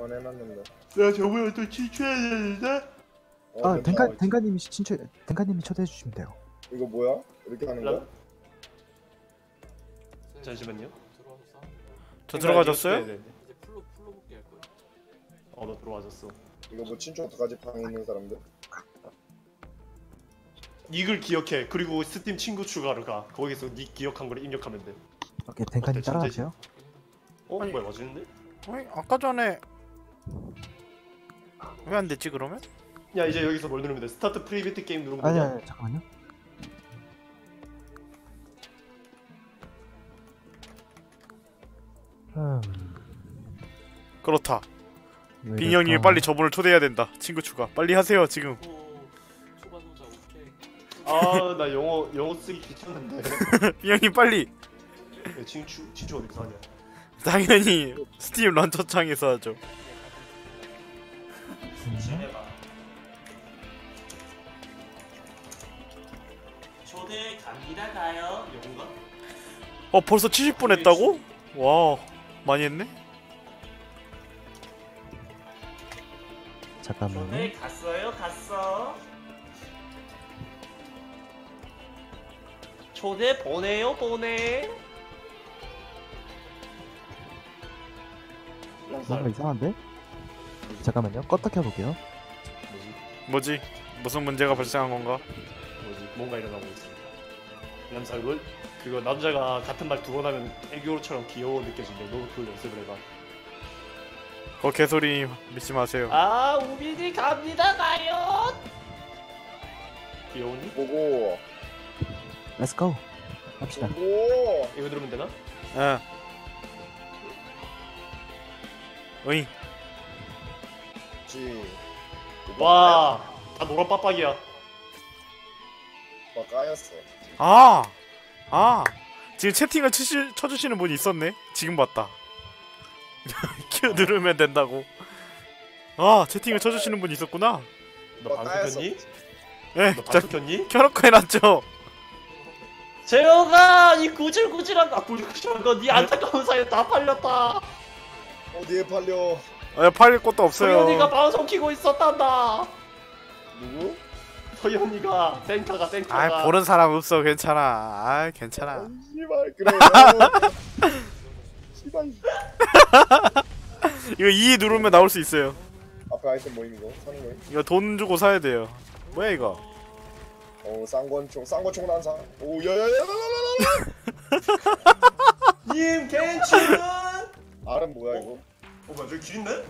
만 해놨는데. 내가 저번에 또 친추해야 되는데? 어, 아몇 댕가 나와 있지? 댕가님이 친추 댕가님이 초대해 주시면 돼요. 이거 뭐야? 이렇게 하는 거야? 잠시만요. 저 들어가졌어요? 네네. 어, 너 들어와줬어. 이거 뭐 친추 어떡하지? 방에 있는 사람들? 이글 기억해. 그리고 스팀 친구 추가로 가. 거기서 네 기억한 걸 입력하면 돼. 오케이 어때, 따라가세요. 어, 아니. 뭐야, 맞는데? 아니 아까 전에 왜 안 됐지 그러면? 야, 이제 여기서 뭘 누르면 돼? start private game 누르면 아니? 아니 잠깐만요. 음, 그렇다. 왜 빈형님이 이럴까? 빨리 저분을 초대해야 된다. 친구 추가. 빨리 하세요 지금. 아, 나 영어 영어 쓰기 귀찮은데. 빈 형님 빨리. 야, 친추 친추 어디서 하냐? 당연히 스팀 런처 창에서 하죠. 지내봐. 초대 갑니다 가요. 영가? 어 벌써 70분 했다고? 와 많이 했네. 잠깐만요. 갔어요, 갔어. 초대 보내요, 보내. 뭔가 이상한데? 잠깐만요. 껐다 켜볼게요. 뭐지? 뭐지? 무슨 문제가 발생한 건가? 뭐지? 뭔가 일어나고 있어. 남살군? 그거 남자가 같은 말 두 번 하면 애교처럼 귀여워 느껴진대. 너 그걸 연습을 해봐. 그 개소리 믿지 마세요. 아, 우빈이 갑니다, 가요. 귀여우니? 보고 Let's go. 합시다. 보고 이거 들으면 되나? 예. 어잉. 지 와, 다 노란 빡빡이야. 막 까였어. 아, 아. 지금 채팅을 치시, 쳐주시는 분이 있었네. 지금 봤다. 큐 누르면 된다고. 아, 채팅을 쳐주시는 분이 있었구나. 너막 방송 까였어. 켰니? 예, 너저 방송 켰니? 켜놓고 해놨죠. 재호가 이 구질구질한 아 구질구질한 거네 안타까운 사이에 다 팔렸다. 어디에 팔려? 아, 팔릴 것도 없어요. 소연이가 방송 키고 있었단다. 누구? 소연이가 센터가 센터가. 아, 보는 사람 없어. 괜찮아. 아, 괜찮아. 아, 씨발 그래. 어. 씨발. 이거 2 누르면 나올 수 있어요. 앞에 아이템 뭐 있는 거? 사는 거? 이거 돈 주고 사야 돼요. 뭐야 이거? 어 쌍권총 쌍권총 난사. 오 야야야야야야. 님 괜찮은? R은 뭐야 이거? 어 뭐야 저기 길 있네?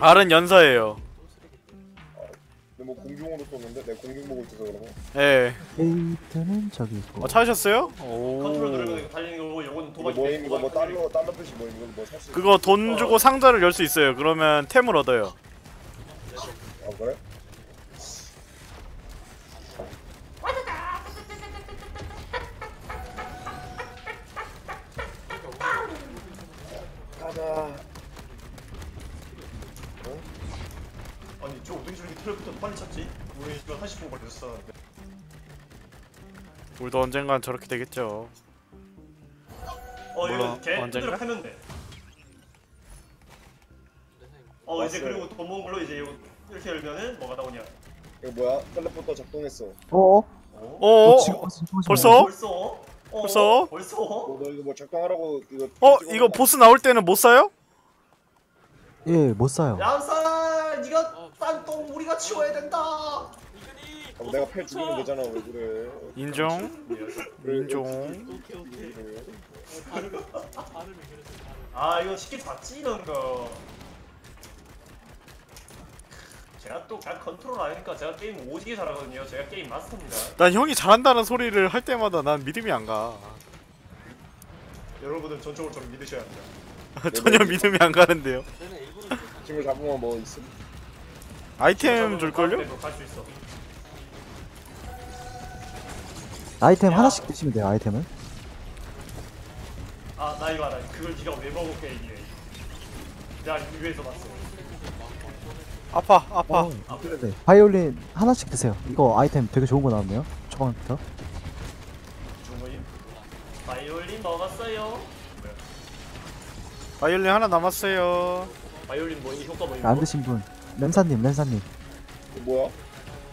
R은 연사예요. 근데 뭐 공중으로 쏘는데 내 공중 보고 있어서 그런 거. 예. 게이트는 저기 있고. 어, 찾으셨어요? 컨트롤 누르면 오. 달리는 거고 요건 이거 도박. 뭐임 이거 뭐 달러 달러 표시 뭐 이거 뭐살 수? 그거 돈 주고 상자를 열 수 있어요. 그러면 템을 얻어요. 아 그래? 텔레포터 빨리 찾지? 우리 이거 30분 걸렸어. 우리도 언젠간 저렇게 되겠죠. 어 이거 물론 걔 언젠가? 흔들어 패면 돼. 어 이제. 그리고 돈 모은 걸로 이제 이거 이렇게 열면은 뭐가 나오냐? 이거 뭐야? 텔레포터 작동했어. 어 어? 어? 어? 어, 지금 지금 지금 벌써? 벌써? 어? 벌써? 벌써? 어, 너 이거 뭐 작동하라고 이거. 어, 이거 보스 나올 때는 못 사요? 예, 못 사요. 양살 네가 딴똥 우리가 치워야 된다. 거. 어, 내가 패 죽이면 되잖아 왜 그래? 인종. 그래, 인종. 그래. 아 이거 쉽게 봤지 이런 거. 제가 또 그냥 컨트롤 아니니까 제가 게임 오지게 잘하거든요. 제가 게임 마스터입니다. 난 형이 잘한다는 소리를 할 때마다 난 믿음이 안 가. 여러분은 전적으로 저를 믿으셔야 합니다. 전혀 믿음이 안 가는데요. 친구 잡으면 뭐 있음? 아이템 줄걸요? 갈수 있어. 아이템 야. 하나씩 드시면 돼요. 아이템을. 아 나 이거 알아. 그걸 네가 왜 먹을 게임이래. 내가 리뷰에서 봤어. 아파, 아파. 어, 네. 바이올린 하나씩 드세요. 이거 아이템 되게 좋은 거 나왔네요. 초반부터. 바이올린 먹었어요. 바이올린 하나 남았어요. 바이올린 뭐 이 효과 뭐안 드신 분 램사님 램사님 이거 뭐야?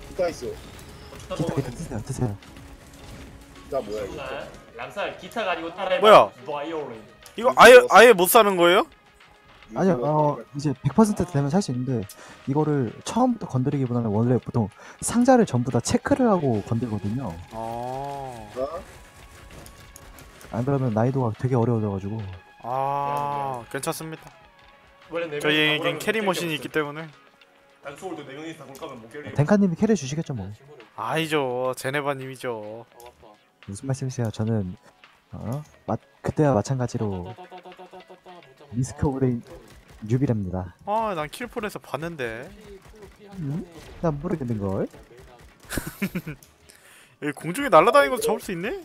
기타 있어. 기타 기타 드세요 드세요 기타 뭐야 이거? 람살 기타가 아니고 따라해 뭐야? 바이올린 이거 아예 아예 못 사는 거예요? 아니요 어 이제 100% 되면 살 수 있는데 이거를 처음부터 건드리기보다는 원래 보통 상자를 전부 다 체크를 하고 건들거든요 아. 어? 안 그러면 난이도가 되게 어려워져가지고 아, 괜찮습니다. 저희에겐 캐리 될 머신이 게 있기. 때문에. 난 소울도 네 명이서 다굴 까면 못 캐리 댕카님이 캐리 주시겠죠 뭐 아니죠, 제네바님이죠. 무슨 말씀이세요 저는 어? 마, 그때와 마찬가지로 Risk of Rain newbie랍니다 아, 난 킬플에서 봤는데. 음? 난 모르겠는걸 여기 공중에 날아다니는 거 잡을 수 있네?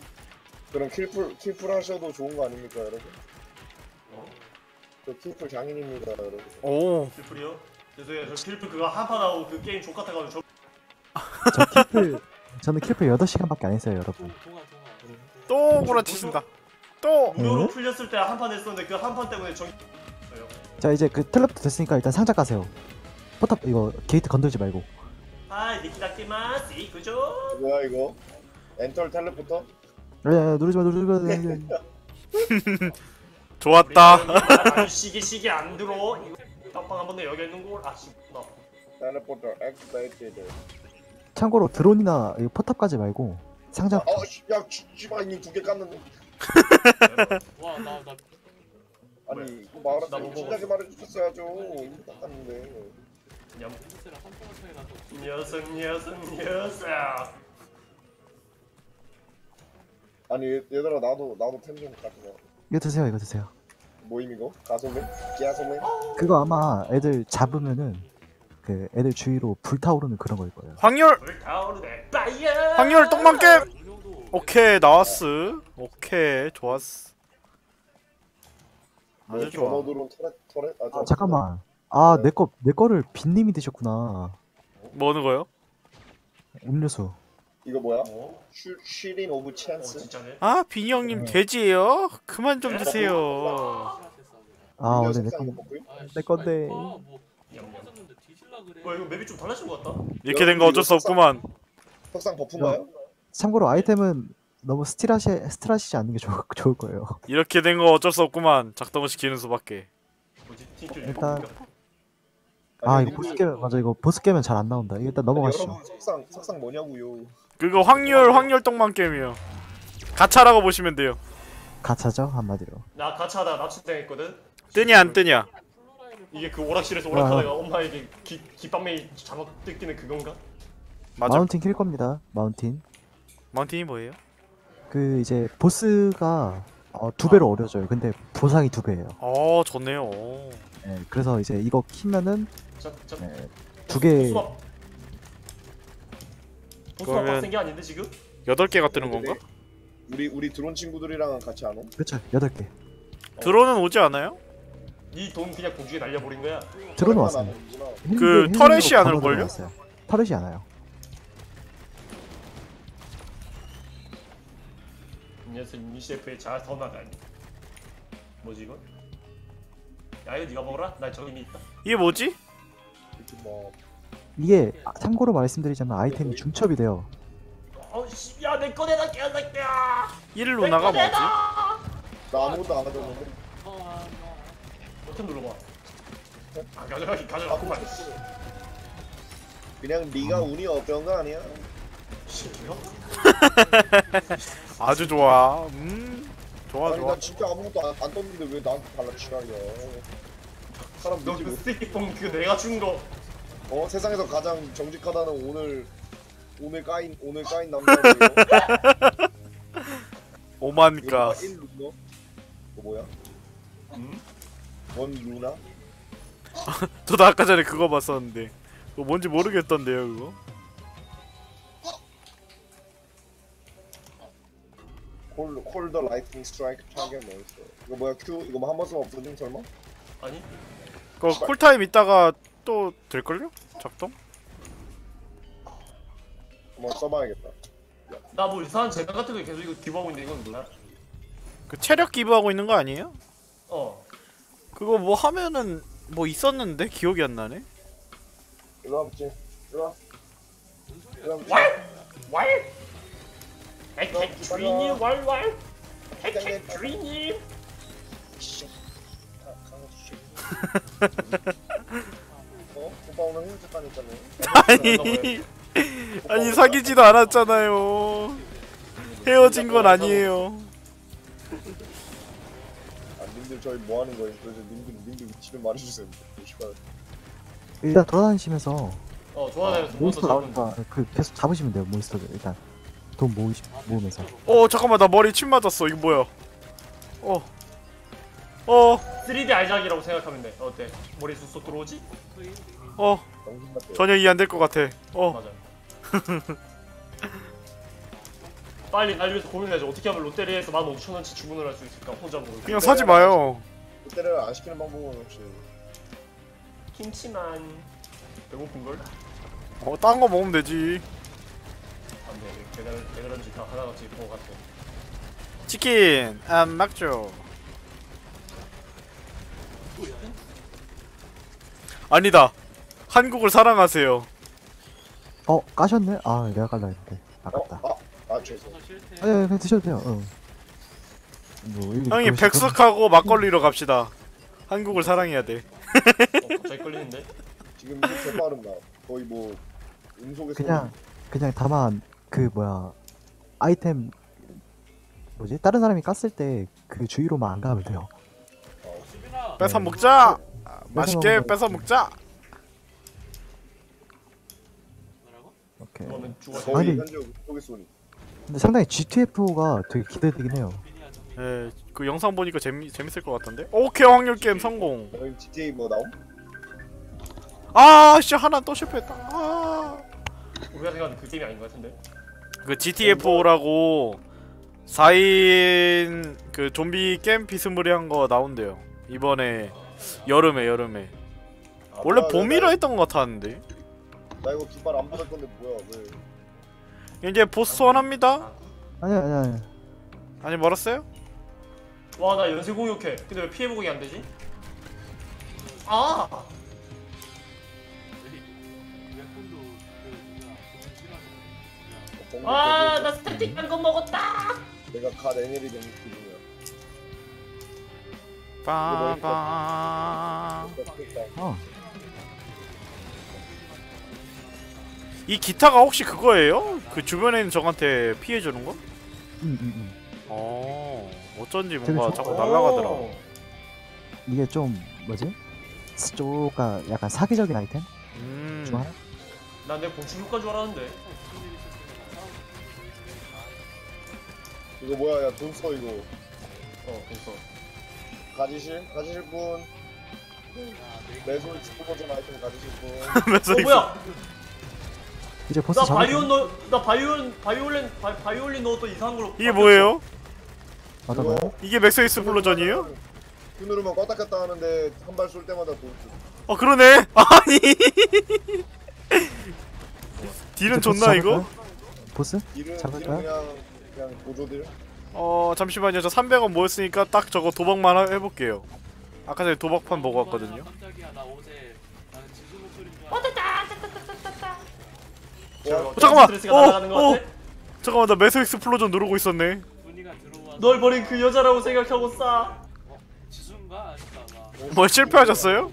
그럼 킬플 킬플 하셔도 좋은 거 아닙니까 여러분? 어? 저 킬플 장인입니다 여러분. 오, 킬플이요? 죄송해요 저 킬플 그거 한판 하고 그 게임 좆같아가지고 저 킬플 저는 킬플 8시간밖에 안 했어요 여러분 또 구라치신다. 또. 저 무료로 응? 풀렸을 때 한판 했었는데 그 한 판 때문에 전자 이제 그 텔레포트 됐으니까 일단 상자 까세요 포탑 이거 게이트 건들지 말고 はい いただきます 그죠? 뭐야 이거? enter teleporter? 야, 야, 야, 누르지 마 누르지 마 누르지 마 좋았다. 시계 시계 안 들어 이거 깜빵 한번 더 여기 있는 걸 아씨 나 텔레포터 액티베이티드. 참고로 드론이나 이 포탑 까지 말고 상자 어, 씨, 야, 씨, 씨발 이미 두개 깠는데. 와 나 나 아니, 이거 말할 나때못 진작에 말해주셨어야죠. 이미 깠는데. 냠 나서 녀석 녀석 녀석 아니 얘- 얘들아 나도 나도 템좀 가져가. 이거 드세요 이거 드세요 모임 이거? 가소맨? 기아소맨? 그거 아마 애들 잡으면은 그 애들 주위로 불타오르는 그런 거일 거예요 확률, 불타오르네 파이어 확률 똥망. 운영도 오케이, 나왔어. 오케이, 좋았어. 뭐 아주 좋아. 아, 아 잠깐만 아 내 거 내 거를 빈님이 드셨구나 뭐 하는 거요? 음료수 이거 뭐야? 어? 슈 shrine of a chance? 진짜네 아, 빈이 형님 돼지예요? 그만 좀 드세요. 아 원래 내 뭐야? 내 건데. 어 이거 map이 좀 달라진 것 같다 이렇게 된 거 어쩔 수 없구만. 석상 buff인가요? 참고로 아이템은 너무 steal하시 steal하시지 않는 게 좋을, 좋을 거예요 이렇게 된 거 어쩔 수 없구만. 작동을 시키는 수밖에. 뭐지 team kill 일단- 아 이거 보스 깨면 맞아 이거 보스 깨면 잘 안 나온다 이거 일단 넘어가시죠 여러분 석상 석상 뭐냐고요? 그거 확률 확률 똥망 게임이요. 가차라고 보시면 돼요. 가차죠 한마디로 나 가차하다가 납치당했거든 뜨냐 안 뜨냐? 이게 그 오락실에서 오락하다가 엄마에게 귀, 귀빵맹이 잘못 뜯기는 그건가? 맞아. mountain 킬 겁니다 mountain mountain이 뭐예요? 그 이제 보스가 어, 두 배로 어려워져요 근데 보상이 두 배예요 어 좋네요. 오. 예, 그래서 이제 이거 키면은 자, 자, 예, 두개 그러면- 빡센 게 아닌데 지금? 여덟 개가 뜨는 건가? 우리 우리 드론 친구들이랑 같이 안 오? 그렇죠 여덟 개 드론은 오지 않아요? 이 돈 그냥 공중에 날려버린 거야 드론 왔어요 그 터렛이 안 바로 올걸요? 들어왔어요. 터렛이 안 와요 이 녀석 미셰프의 자선하다니 뭐지 이건? 야 이거 네가 먹어라? 나 저기 이미 있다 이게 뭐지? 이렇게 뭐 이게 아, 참고로 말씀드리자면 아이템이 중첩이 돼요 어씨 야내 꺼내다 개새끼야 일 루나가 뭐지? 나 아무것도 안 가져오는데. 버튼 눌러봐 아 가져가기 가져가구만 그냥 네가 운이 없던 거 아니야? 시키요? 아주 좋아. 음 좋아 아니 좋아. 나 진짜 아무것도 안, 안 떴는데 왜 나한테 발라 지랄이야? 사람 너그 못. 스티키뽕 그거 내가 준 거 어 세상에서 가장 정직하다는 오늘 오늘 까인 오늘 까인 남자예요. 오만가. 1 루너? 그거 뭐야? 음? 원 루나? 저도 아까 전에 그거 봤었는데 그거 뭔지 모르겠던데요 그거. call call the lightning strike target 뭐 있어? 이거 뭐야 Q 이거 뭐 한 번 쓰면 없어짐 설마? 아니 그거 cool time 있다가 또 될걸요? 작동? 한번 써봐야겠다. 나 뭐 이상한 제단 같은 거 계속 이거 기부하고 있는데 이건 뭐야? 그 체력 기부하고 있는 거 아니에요? 어 그거 뭐 하면은 뭐 있었는데 기억이 안 나네. 일로 와보지 일로 와 일로 와보지 왈! 백택트리님 왈왈! 백택트리님! 씨. 아, 강아지 씨. 어? 오빠 오늘 헤어질 다녔잖아요 아니 아니 사귀지도 않았잖아요. 헤어진 건 아니에요. 아 님들 저희 뭐 하는 거예요? 그래서 님들 님들 위치를 말해주세요 일단 돌아다니시면서 어 좋아하면서 몬스터 몬스터 나오니까 그 계속 잡으시면 돼요 몬스터들 일단 돈 모으시, 모으면서 어 잠깐만 나 머리 침 맞았어. 이거 뭐야? 어. 어. 3D 알작이라고 생각하면 돼 어때? 머리 쑥쑥 들어오지? 어. 전혀 이해 안 될 것 같아. 어. 맞아 빨리 달리면서 고민해야지 어떻게 하면 롯데리아에서 15,000원치 주문을 할 수 있을까 혼자 먹을 그냥 사지 마요. 그때를 안 시키는 방법은 혹시 김치만 배고픈걸? 어, 딴 거 먹으면 되지. 안돼 배달 배달한 지 다 하나같이 본것 같아 치킨 안 막죠. 아니다. 한국을 사랑하세요. 어 까셨네? 아 내가 깔라 했는데 아깝다 어? 아, 아 죄송 저 싫대. 아니 아니, 그냥 드셔도 돼요 어. 뭐, 형님 백숙하고 막걸리로 갑시다. 한국을 사랑해야 돼. 어 갑자기 끌리는데? 지금 개 빠른다 거의 뭐 음속에서 그냥 그냥 다만 그 뭐야 아이템 뭐지 다른 사람이 깠을 때 그 주위로만 안 가면 돼요 수빈아. 뺏어 먹자. 아, 뺏어 맛있게 뺏어 먹자. 뭐라고? 오케이 그러면 죽어 거의 아니. 현재 음속의 소리 근데 상당히 GTF가 되게 기대되긴 해요. 예, 그 영상 보니까 재미 재밌을 것 같던데. 오케이 확률 게임 성공. GTA 뭐 나옴? 아, 씨 하나 또 실패했다. 아. 우리가 생각하는 그 게임이 아닌 것 같은데? 그 GTF라고 4인 그 좀비 게임 비스무리한 거 나온대요. 이번에 여름에 여름에. 아, 원래 나- 봄이라 나, 했던 것 같았는데. 나 이거 깃발 안 받을 건데 뭐야 왜 이제 보스 소환합니다. 아니 아니 아니 아니 멀었어요? 와 나 연쇄 공격해 근데 왜 피해 보기 안 되지? 아! 공격 아, 나 static 딴거 먹었다! 내가 갓 애니를 된 기분이야. 그러니까 어 이 기타가 혹시 그거예요? 그 주변에 있는 적한테 피해 주는 거? 음, 음, 음. 어. 어쩐지 뭔가 자꾸 좋- 날아가더라. 오. 이게 좀 뭐지 쪼가 약간 사기적인 아이템 음. 중 하나 난내 곤충 효과인 줄 알았는데 이거 뭐야 야 돈 써 이거 어 됐어 가지실? 가지실 분 매솔 직구 버전 아이템 가지실 분 하면서 어 뭐야 이제 보스 나 잡을 바이온 넣.. 나 바이온.. 바이올린.. 바, 바이올린 넣었던 이상한 걸로 이게 뭐예요? 거요? 이게 맥스 익스플로전이에요? 그 누르면 껐다 켰다 하는데 한 발 쏠 때마다 돈 줘. 어 그러네. 아니. deal은 좋나 이거? 보스? 잡을까요? 일은 그냥 그냥 보조들 어 잠시만요. 저 300원 모였으니까 딱 저거 도박만 하- 해볼게요. 아까 전에 도박판 보고 왔거든요. 깜짝이야 나 어제 나는 지수 목소리인 줄 알았어. 와, 어, 잠깐만! 어, 어. 잠깐만 나 mass explosion 누르고 있었네. 널 버린 그 여자라고 생각하고 싸 봐. 뭐 실패하셨어요?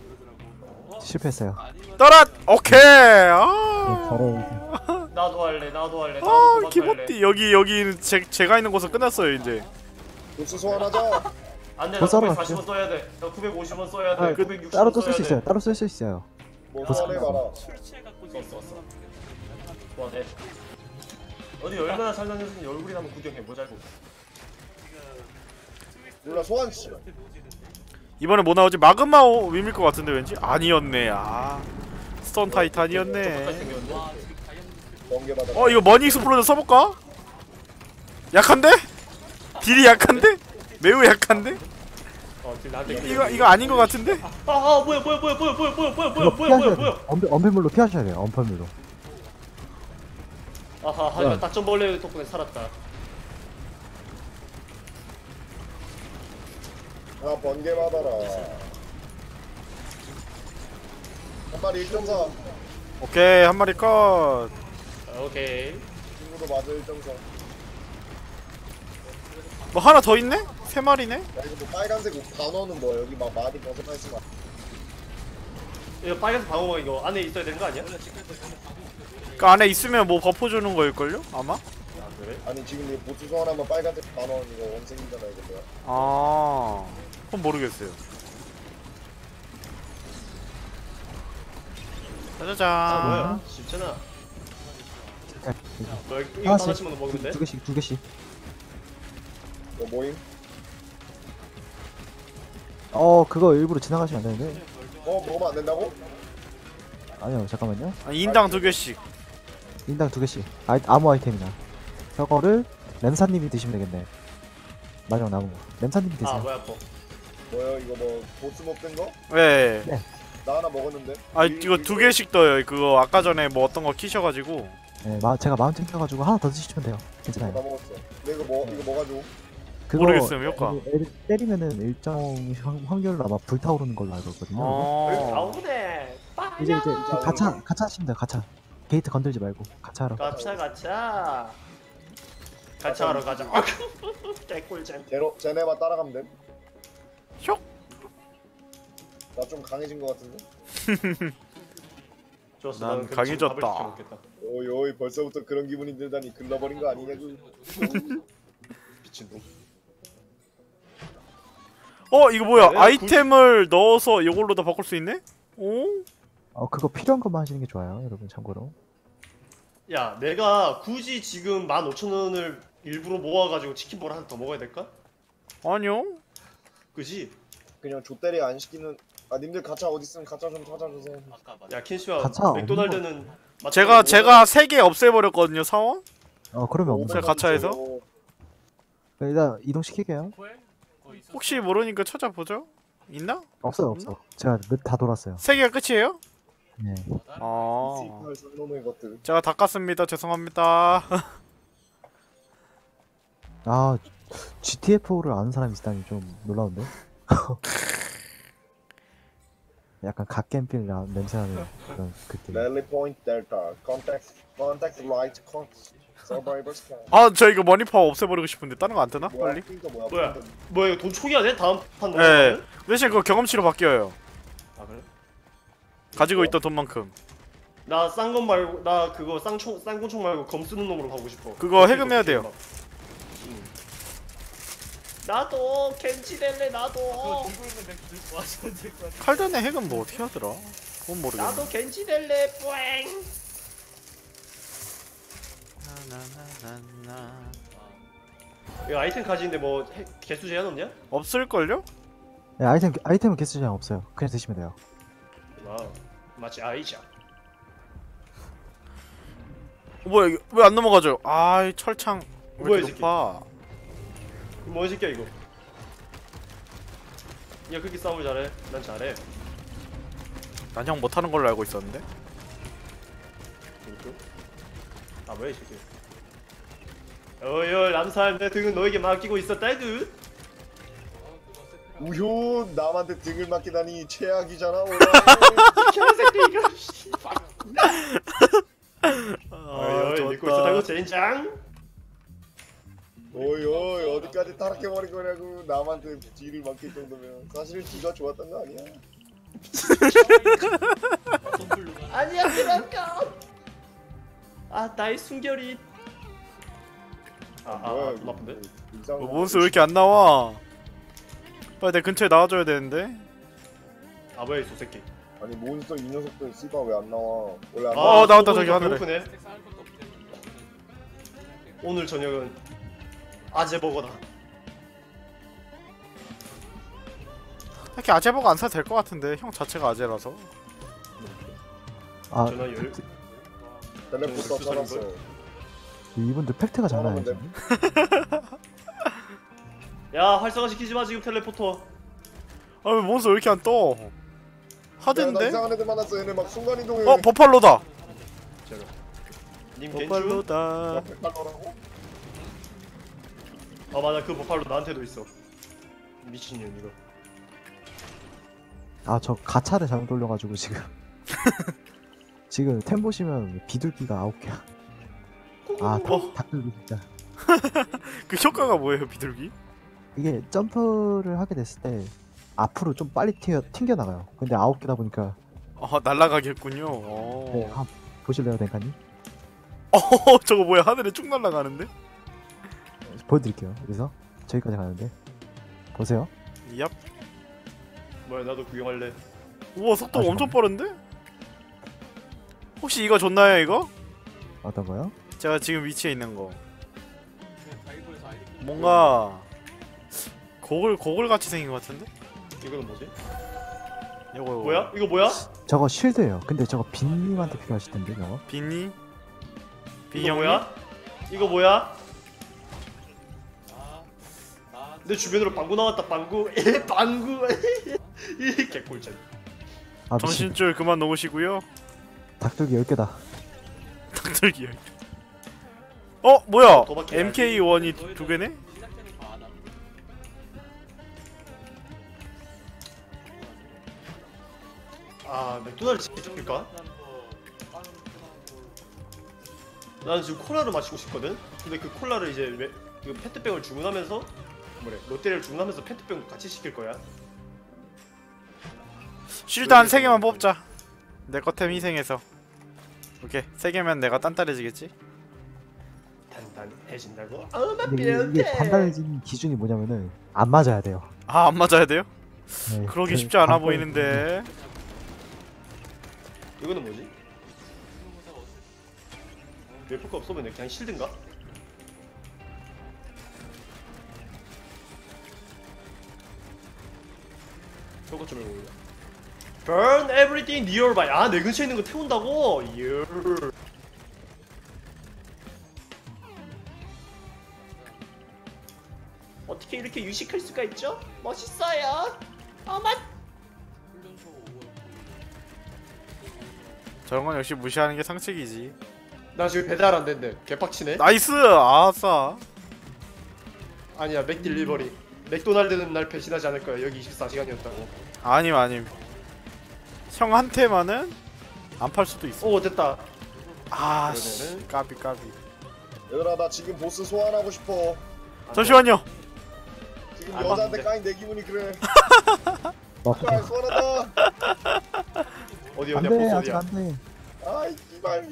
어? 실패했어요 아니면 떠라. 오케이. 네, 아. 바로 나도 할래 나도 할래 아 기본띠 여기 여기 제, 제가 있는 곳은 끝났어요 이제. 보스 소환하자 안돼 나더 썰어 940원 써야 돼 나 950원 써야 돼 아, 960원 따로 또쓸 써야 수 돼. 있어요 따로 쓸 수 있어요 뭐 보스 소환해봐라 와, 네. 어디 얼마나 잘 다녔는지 얼굴이 한번 구경해 보자고 몰라 소환 씨발 이번에 뭐 나오지? 마그마 오- worm일 것 같은데 왠지 아니었네. 아 stone 똑같이 titan이었네. 번개받아 어 이거 money explosion 써볼까? 약한데? deal이 약한데? 매우 약한데? 어, 지금 나한테 이거 이거 아닌 것 같은데? 아, 아 뭐야 뭐야 뭐야 뭐야 뭐야 뭐야 뭐야 뭐야 뭐야 뭐야 엄폐물로 피하셔야 돼요 엄폐물로 아하 하지만 닥쳐벌레 덕분에 살았다 아 번개 받아라 마리 1.4 오케이 한 마리 컷. 오케이. 친구도 맞아 1.4 뭐 하나 더 있네? 세 마리네? 야 이거 뭐 빨간색 옷 단어는 뭐야 여기 막 많이 벗어나 있으면 이거 빨간색 방어막 이거 안에 있어야 되는 거 아니야? 그 안에 있으면 뭐 버프 주는 거일걸요? 아마? 아 그래? 아니 지금 이 보스 소환 하면 빨간색 단어 이거 원생이잖아 이거 뭐야 아 그건 모르겠어요. 짜자잔. 아 뭐야? 쉽잖아. 너 이거 이거 하나씩. 하나씩만 먹으면 돼? 두 개씩 두 개씩. 뭐 모임? 어 그거 일부러 지나가시면 안 되는데. 어 먹으면 안 된다고? 아니요 잠깐만요. 아, 인당 두 개씩. 인당 두 개씩. 아이, 아무 아이템이나. 저거를 램사님이 드시면 되겠네. 마지막 남은 거. 램사님이 아 드세요. 뭐야 뭐? 뭐야 이거 뭐 보스 먹던 거? 네. 나 하나 먹었는데 아 이- 이거 두 개씩 떠요. 그거 아까 전에 뭐 어떤 거 키셔가지고. 네, 마, 제가 마음 챙겨가지고 하나 더 드시면 돼요. 다 괜찮아요. 먹었어 근데 이거 뭐 이거 뭐가지고 그거 모르겠어요, 효과. 애를 때리면은 일정 확- 확률로 아마 불타오르는 걸로 알고 있거든요. 어. 나오네. 이제 이제, 이제 가차 가차 하시면 돼요. 가차. 게이트 건들지 말고 가차 하러. 가차 가차. 가차 하러 가자. 아, 개꿀잼. 제로 쟤네만 따라가면 돼? 쇽. 나 좀 강해진 것 같은데? 좋았어. 난 강해졌다. 어이 어이 벌써부터 그런 기분이 들다니 글러버린 거 아니냐 그 미친놈. 어 이거 뭐야? 네, 아이템을 넣어서 이걸로 다 바꿀 수 있네? 오? 어 그거 필요한 것만 하시는 게 좋아요, 여러분 참고로. 야, 내가 굳이 지금 15,000원을 일부러 모아가지고 치킨볼 하나 더 먹어야 될까? 아니요. 그지? 그냥 족대리 안 시키는 아 님들 가차 어디 있으면 가차 좀 찾아주세요. 야, 가차 맥도날드는 제가 제가 세개 없애버렸거든요 사원. 어 그러면 거. 가차에서? 어, 일단 이동 시킬게요. 혹시 모르니까 찾아보죠. 있나? 없어요, 없어. 제가 몇- 다 돌았어요. 세 개가 끝이에요? 네. 아. 것들 제가 닦았습니다. 죄송합니다. 아 GTF를 아는 사람이 있다니 좀 놀라운데. 약간 갓겜필 나- 냄새나는 그런 그때. 아, 저 이거 머니파워 없애버리고 싶은데 다른 거 안? 뭐야 빨리. 뭐야 뭐야? 뭐야, 이거 돈 초기화 돼? 다음 판 네. 넘어가면? 대신 그거 경험치로 바뀌어요. 아, 그래? 가지고 있던 돈만큼. 나 싼 건 말고, 나 그거 쌍총, 쌍권총 말고 검 쓰는 놈으로 가고 싶어. 그거 해금해야 돼요. 응. 나도 겐지 될래 나도 같아. 칼전의 해금은 뭐 어떻게 하더라? 그건 모르겠네. 나도 겐지 될래 뿌잉 이거 아이템 가지는데 뭐 해- 개수 제한 없냐? 없을걸요? 네, 아이템 아이템은 개수 제한 없어요. 그냥 드시면 돼요. 와 마치 아이샤 어, 뭐야 왜 안 넘어가죠? 아이 철창 왜 뭐야, 이 이렇게 새끼. 높아? 뭔 새끼야 이거 야 그렇게 싸움을 잘해? 난 잘해 난 형 못하는 걸로 알고 있었는데. 아 뭐야 이 새끼 어여 남살 내 등은 너에게 맡기고 있었다 이그 우효 남한테 등을 맡기다니 최악이잖아 오라 개새끼 이거 씨발. 아, 어여 믿고 있었다고 젠장? 어이 어이 어디까지 타락해 버린 거냐고 남한테 뒤를 맡길 정도면. 사실은 뒤가 좋았던 거 아니야? 가. 아니야 그런가 아 나의 순결이 아아 뭐야, 아, 좀 아픈데? 이상한 뭐 거. 몬스터 왜 이렇게 안 나와? 빨리 내 근처에 나와줘야 되는데. 아 뭐야 이 새끼 아니 몬스터 이 녀석들 씨발 왜안 나와 원래 안 어, 나와 나왔다, 또 저기 하늘에. 배고프네. 오늘 저녁은 아재버거다 이렇게 아재버거 안 사도 될 것 같은데 형 자체가 아재라서. 아 전화 열 텔레포터 그 살았어 사람들? 이분들 팩트가 장난 아니죠. 야 활성화 시키지 마 지금 텔레포터 아왜 몬스터 왜 이렇게 안 떠? 하드인데? 이상한 애들 만났어 얘네 막 순간 이동해 어 버팔로다. 님? 버팔로다. 백발로라고? 아 맞아 그 버팔로 나한테도 있어 미친년 이거 아 저 가차를 잘못 돌려가지고 지금 지금 템 보시면 비둘기가 아홉 개야. 아 어. 닭, 닭들기 진짜. 그 효과가 뭐예요 비둘기? 이게 점프를 하게 됐을 때 앞으로 좀 빨리 튀어 튕겨 나가요. 근데 아홉 개다 보니까 어 날라가겠군요. 네, 어. 한번 보실래요, 댕카님? 어 저거 뭐야 하늘에 쭉 날아가는데? 보여드릴게요. 여기서 저기까지 가는데 보세요. 얍. 뭐야 나도 구경할래. 우와 속도 아, 엄청 빠른데? 혹시 이거 좋나요 이거? 어떤 거요? 제가 지금 위치에 있는 거. 뭔가 고글 고글 같이 생긴 것 같은데? 이거는 뭐지? 이거 뭐야? 이거 뭐야? 저거 쉴드예요. 근데 저거 빈님한테 필요하실 텐데 저거. 빈니? 빈 이거 형님? 뭐야? 이거 뭐야? 나내 주변으로 방구 나왔다 방구. 방구. 이 개꿀잼. 아 미친. 정신줄 그만 놓으시고요. 닭들기 10개다. 닭들기. 어 뭐야? 도박해야지. MK1이 두 개네? 아 맥도날드 시킬까? 나는 지금 콜라를 마시고 싶거든. 근데 그 콜라를 이제 왜, 그 페트병을 주문하면서 뭐래 롯데리아를 주문하면서 페트병 같이 시킬 거야. 쉴드 한세 개만 뽑자. 내 거템 희생해서. 오케이 세 개면 내가 단단해지겠지? 단단해진다고? 근데 이게, 이게. 단단해진 기준이 뭐냐면은 안 맞아야 돼요. 아 안 맞아야 돼요? 네, 그러기 그 쉽지 않아 보이는데. 이거는 뭐지? 웨포가 없으면 그냥 실드인가? 저거 좀 해보자. Burn everything nearby. 아, 내 근처에 있는 거 태운다고? 예. 어떻게 이렇게 유식할 수가 있죠? 멋있어요. 훈련소 저런 건 역시 무시하는 게 상책이지. 나 지금 배달 안 된대. 개빡치네. Nice! 아싸. 아니야, 맥 딜리버리. 맥도날드는 날 배신하지 않을 거야. 여기 24시간이었다고. 아님 아님. 형 한테만은 안 팔 수도 있어. 오, 됐다. 아, 씨. 그러면은- 까비 까비. 얘들아 나 지금 보스 소환하고 싶어. 잠시만요. 지금 안 여자한테 봤는데. 까인 내 기분이 그래. 어, 아 소환한다. 어디 어디야? 안돼 보스 아직 어디야? 안돼. 아이 씨발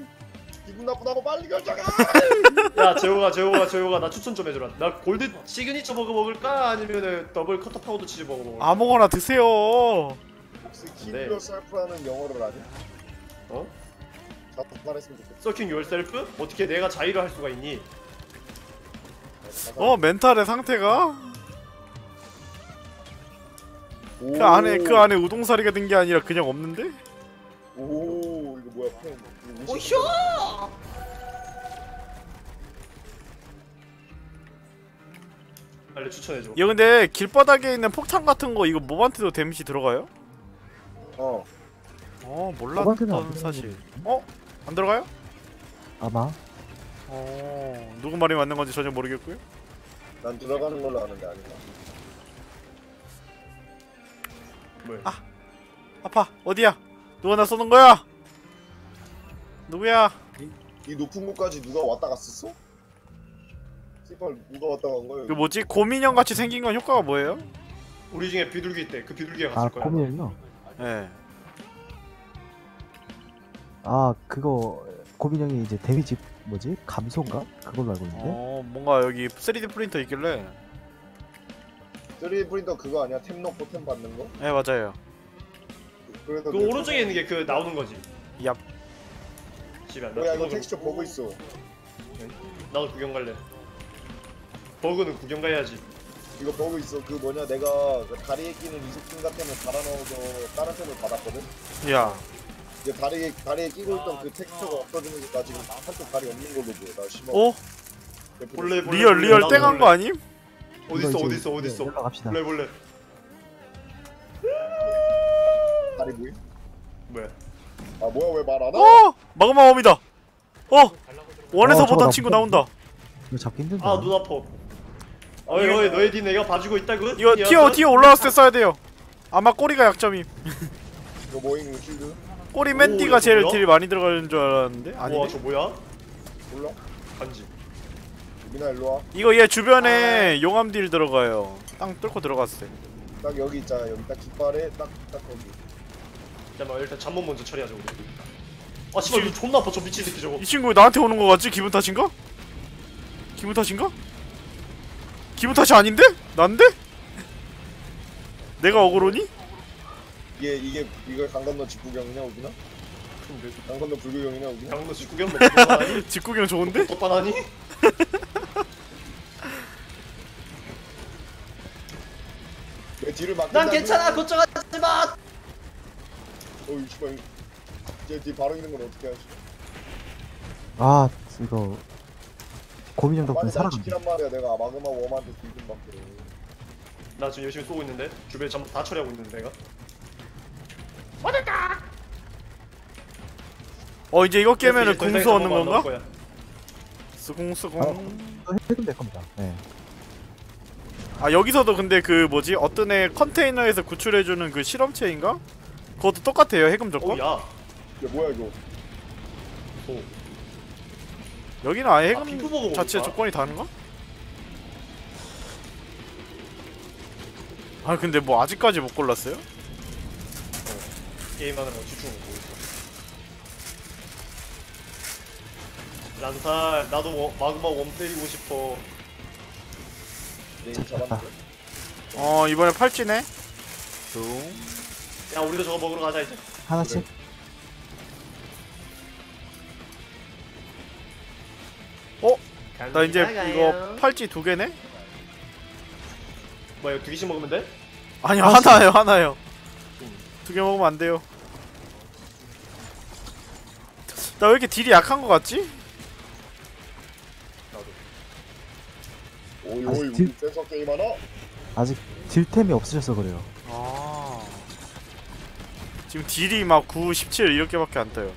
기분 나쁘다고 빨리 결정해. 야, 재호가, 재호가, 재호가 나 추천 좀 해줘라. 나 골드 시그니처 버거 먹을까? 아니면은 더블 쿼터 파운더 치즈 버거 먹을까? 아무거나 드세요. 네. kill yourself라는 영어를 아니? 어? 자판했으면 좋겠다. 서킹 yourself? 어떻게 내가 자의를 할 수가 있니? 어 멘탈의 상태가 오. 그 안에 그 안에 우동사리가 든게 아니라 그냥 없는데? 오 이거 뭐야 펜. 이거 오쇼! 빨리 추천해줘. 이거 근데 길바닥에 있는 폭탄 같은 거 이거 몹한테도 데미지 들어가요? 어. 어안 몰랐던 사실. 들어가는데. 어? 안 들어가요? 아마 어 누구 말이 맞는 건지 전혀 모르겠고요. 난 들어가는 걸로 아는데 아닌가. 뭐야? 아파 어디야? 누가 나 쏘는 거야? 누구야? 이 높은 곳까지 누가 왔다 갔었어? 씨발 누가 왔다 간 거야? 그 뭐지 고민형 같이 생긴 건 효과가 뭐예요? 우리 중에 비둘기 있대. 그 비둘기가 아 갔을 거야. 고민형이요. 예. 아 그거 고민 형이 이제 데미지 뭐지 감소인가 그걸로 알고 있는데. 어 뭔가 여기 3D 프린터 있길래. 3D 프린터 그거 아니야? 템 넣고 템 받는 거? 예 맞아요. 그래서 그 오른쪽에 있는 게 그 나오는 거지. 얍. 씨발. 뭐야 이거 텍스처 버그 있어. 나도 구경 갈래. 버그는 구경 가야지. 이거 버그 있어. 그 뭐냐 내가 그 다리에 끼는 이속증 같은 거 갈아 넣어서 다른 템을 받았거든. 야. 이게 다리에 다리에 끼고 있던 그 텍스처가 없어지는 게 나 지금 한쪽 다리 없는 걸로 보여. 나 심어. 어? 볼래 볼래. real real 땡한. 거 아님? 어디 있어 어디 있어 어디 있어. 올라갑시다. 볼래 볼래. 다리 보임? 뭐야? 아 뭐야 왜 말안 하? 어! Magma Worm이다. 어! 원에서 어, 저거 보던 나 친구. 나온다. 이거 잡기 힘든데. 아눈 아파. 어이 어이 너희 뒤 내가 봐주고 있다고? 이거 이 티어? 티어 올라왔을 때 써야 돼요. 아마 꼬리가 약점임. 이거 이거 쉴드? 꼬리 오, 맨띠가 이거 제일 뭐야? 딜이 많이 들어가는 줄 알았는데 아니네 저 뭐야? 몰라? 간지. 미나 일로 와. 이거 얘 주변에 용암 딜 들어가요 땅 뚫고 들어갔어요 딱 여기 있잖아. 여기 딱 깃발에 딱딱 거기. 잠깐만 일단 잠번 먼저 처리하자 우리. 아 씨발 이거 존나 아파 저 미친 새끼 저거. 이 친구 왜 나한테 오는 거 같지? 기분 탓인가? 기분 탓인가? 기분 탓이 아닌데? 난데? 내가 억울하니? 이게 이게 이걸 강 건너 직구경이냐 우기나? 강 건너 불구경이냐 우기나? 강원도 직구경 뭐 뻔하니? 직구경 좋은데? 뻔하니? 왜 뒤를 막? 난 괜찮아 걱정하지 마. 어이 씨발. 쟤뒤 바로 있는 건 어떻게 하지? 아 이거 고민형 덕분에 살아간다 지키란 말이야. 내가 마그마 웜한테 뒤좀 받게. 나 지금 열심히 쏘고 있는데 주변에 전부 다 처리하고 있는데 내가. 어 이제 이거 깨면은 궁수 얻는 건가? 스궁스궁 또 해금 될 겁니다 네. 아 여기서도 근데 그 뭐지 어떤 애 컨테이너에서 구출해주는 그 실험체인가? 그것도 똑같아요 해금 조건? 어, 야. 야 뭐야 이거? 오. 여기는 아예 아, 해금 핑크 보고 자체. 조건이 다른가? 아 근데 뭐 아직까지 못 골랐어요? 게임하는 거 집중 못하고 있어. 란살 나도 워, 마그마 원 때리고 싶어. 잡았는데. 어 이번에 팔찌네 뚱야 우리도 저거 먹으러 가자 이제. 하나씩 나 이제 이거 팔찌 두 개네? 뭐야 두 개씩 먹으면 돼? 아니요. 하나요 하나요 두개 먹으면 안 돼요 나 왜 이렇게 딜이 약한 거 같지? 오이 아직 오이 뒤- 우리 센서 게임 하나? 아직 딜템이 없으셔서 그래요 아 지금 딜이 막 9, 17 이렇게밖에 안 떠요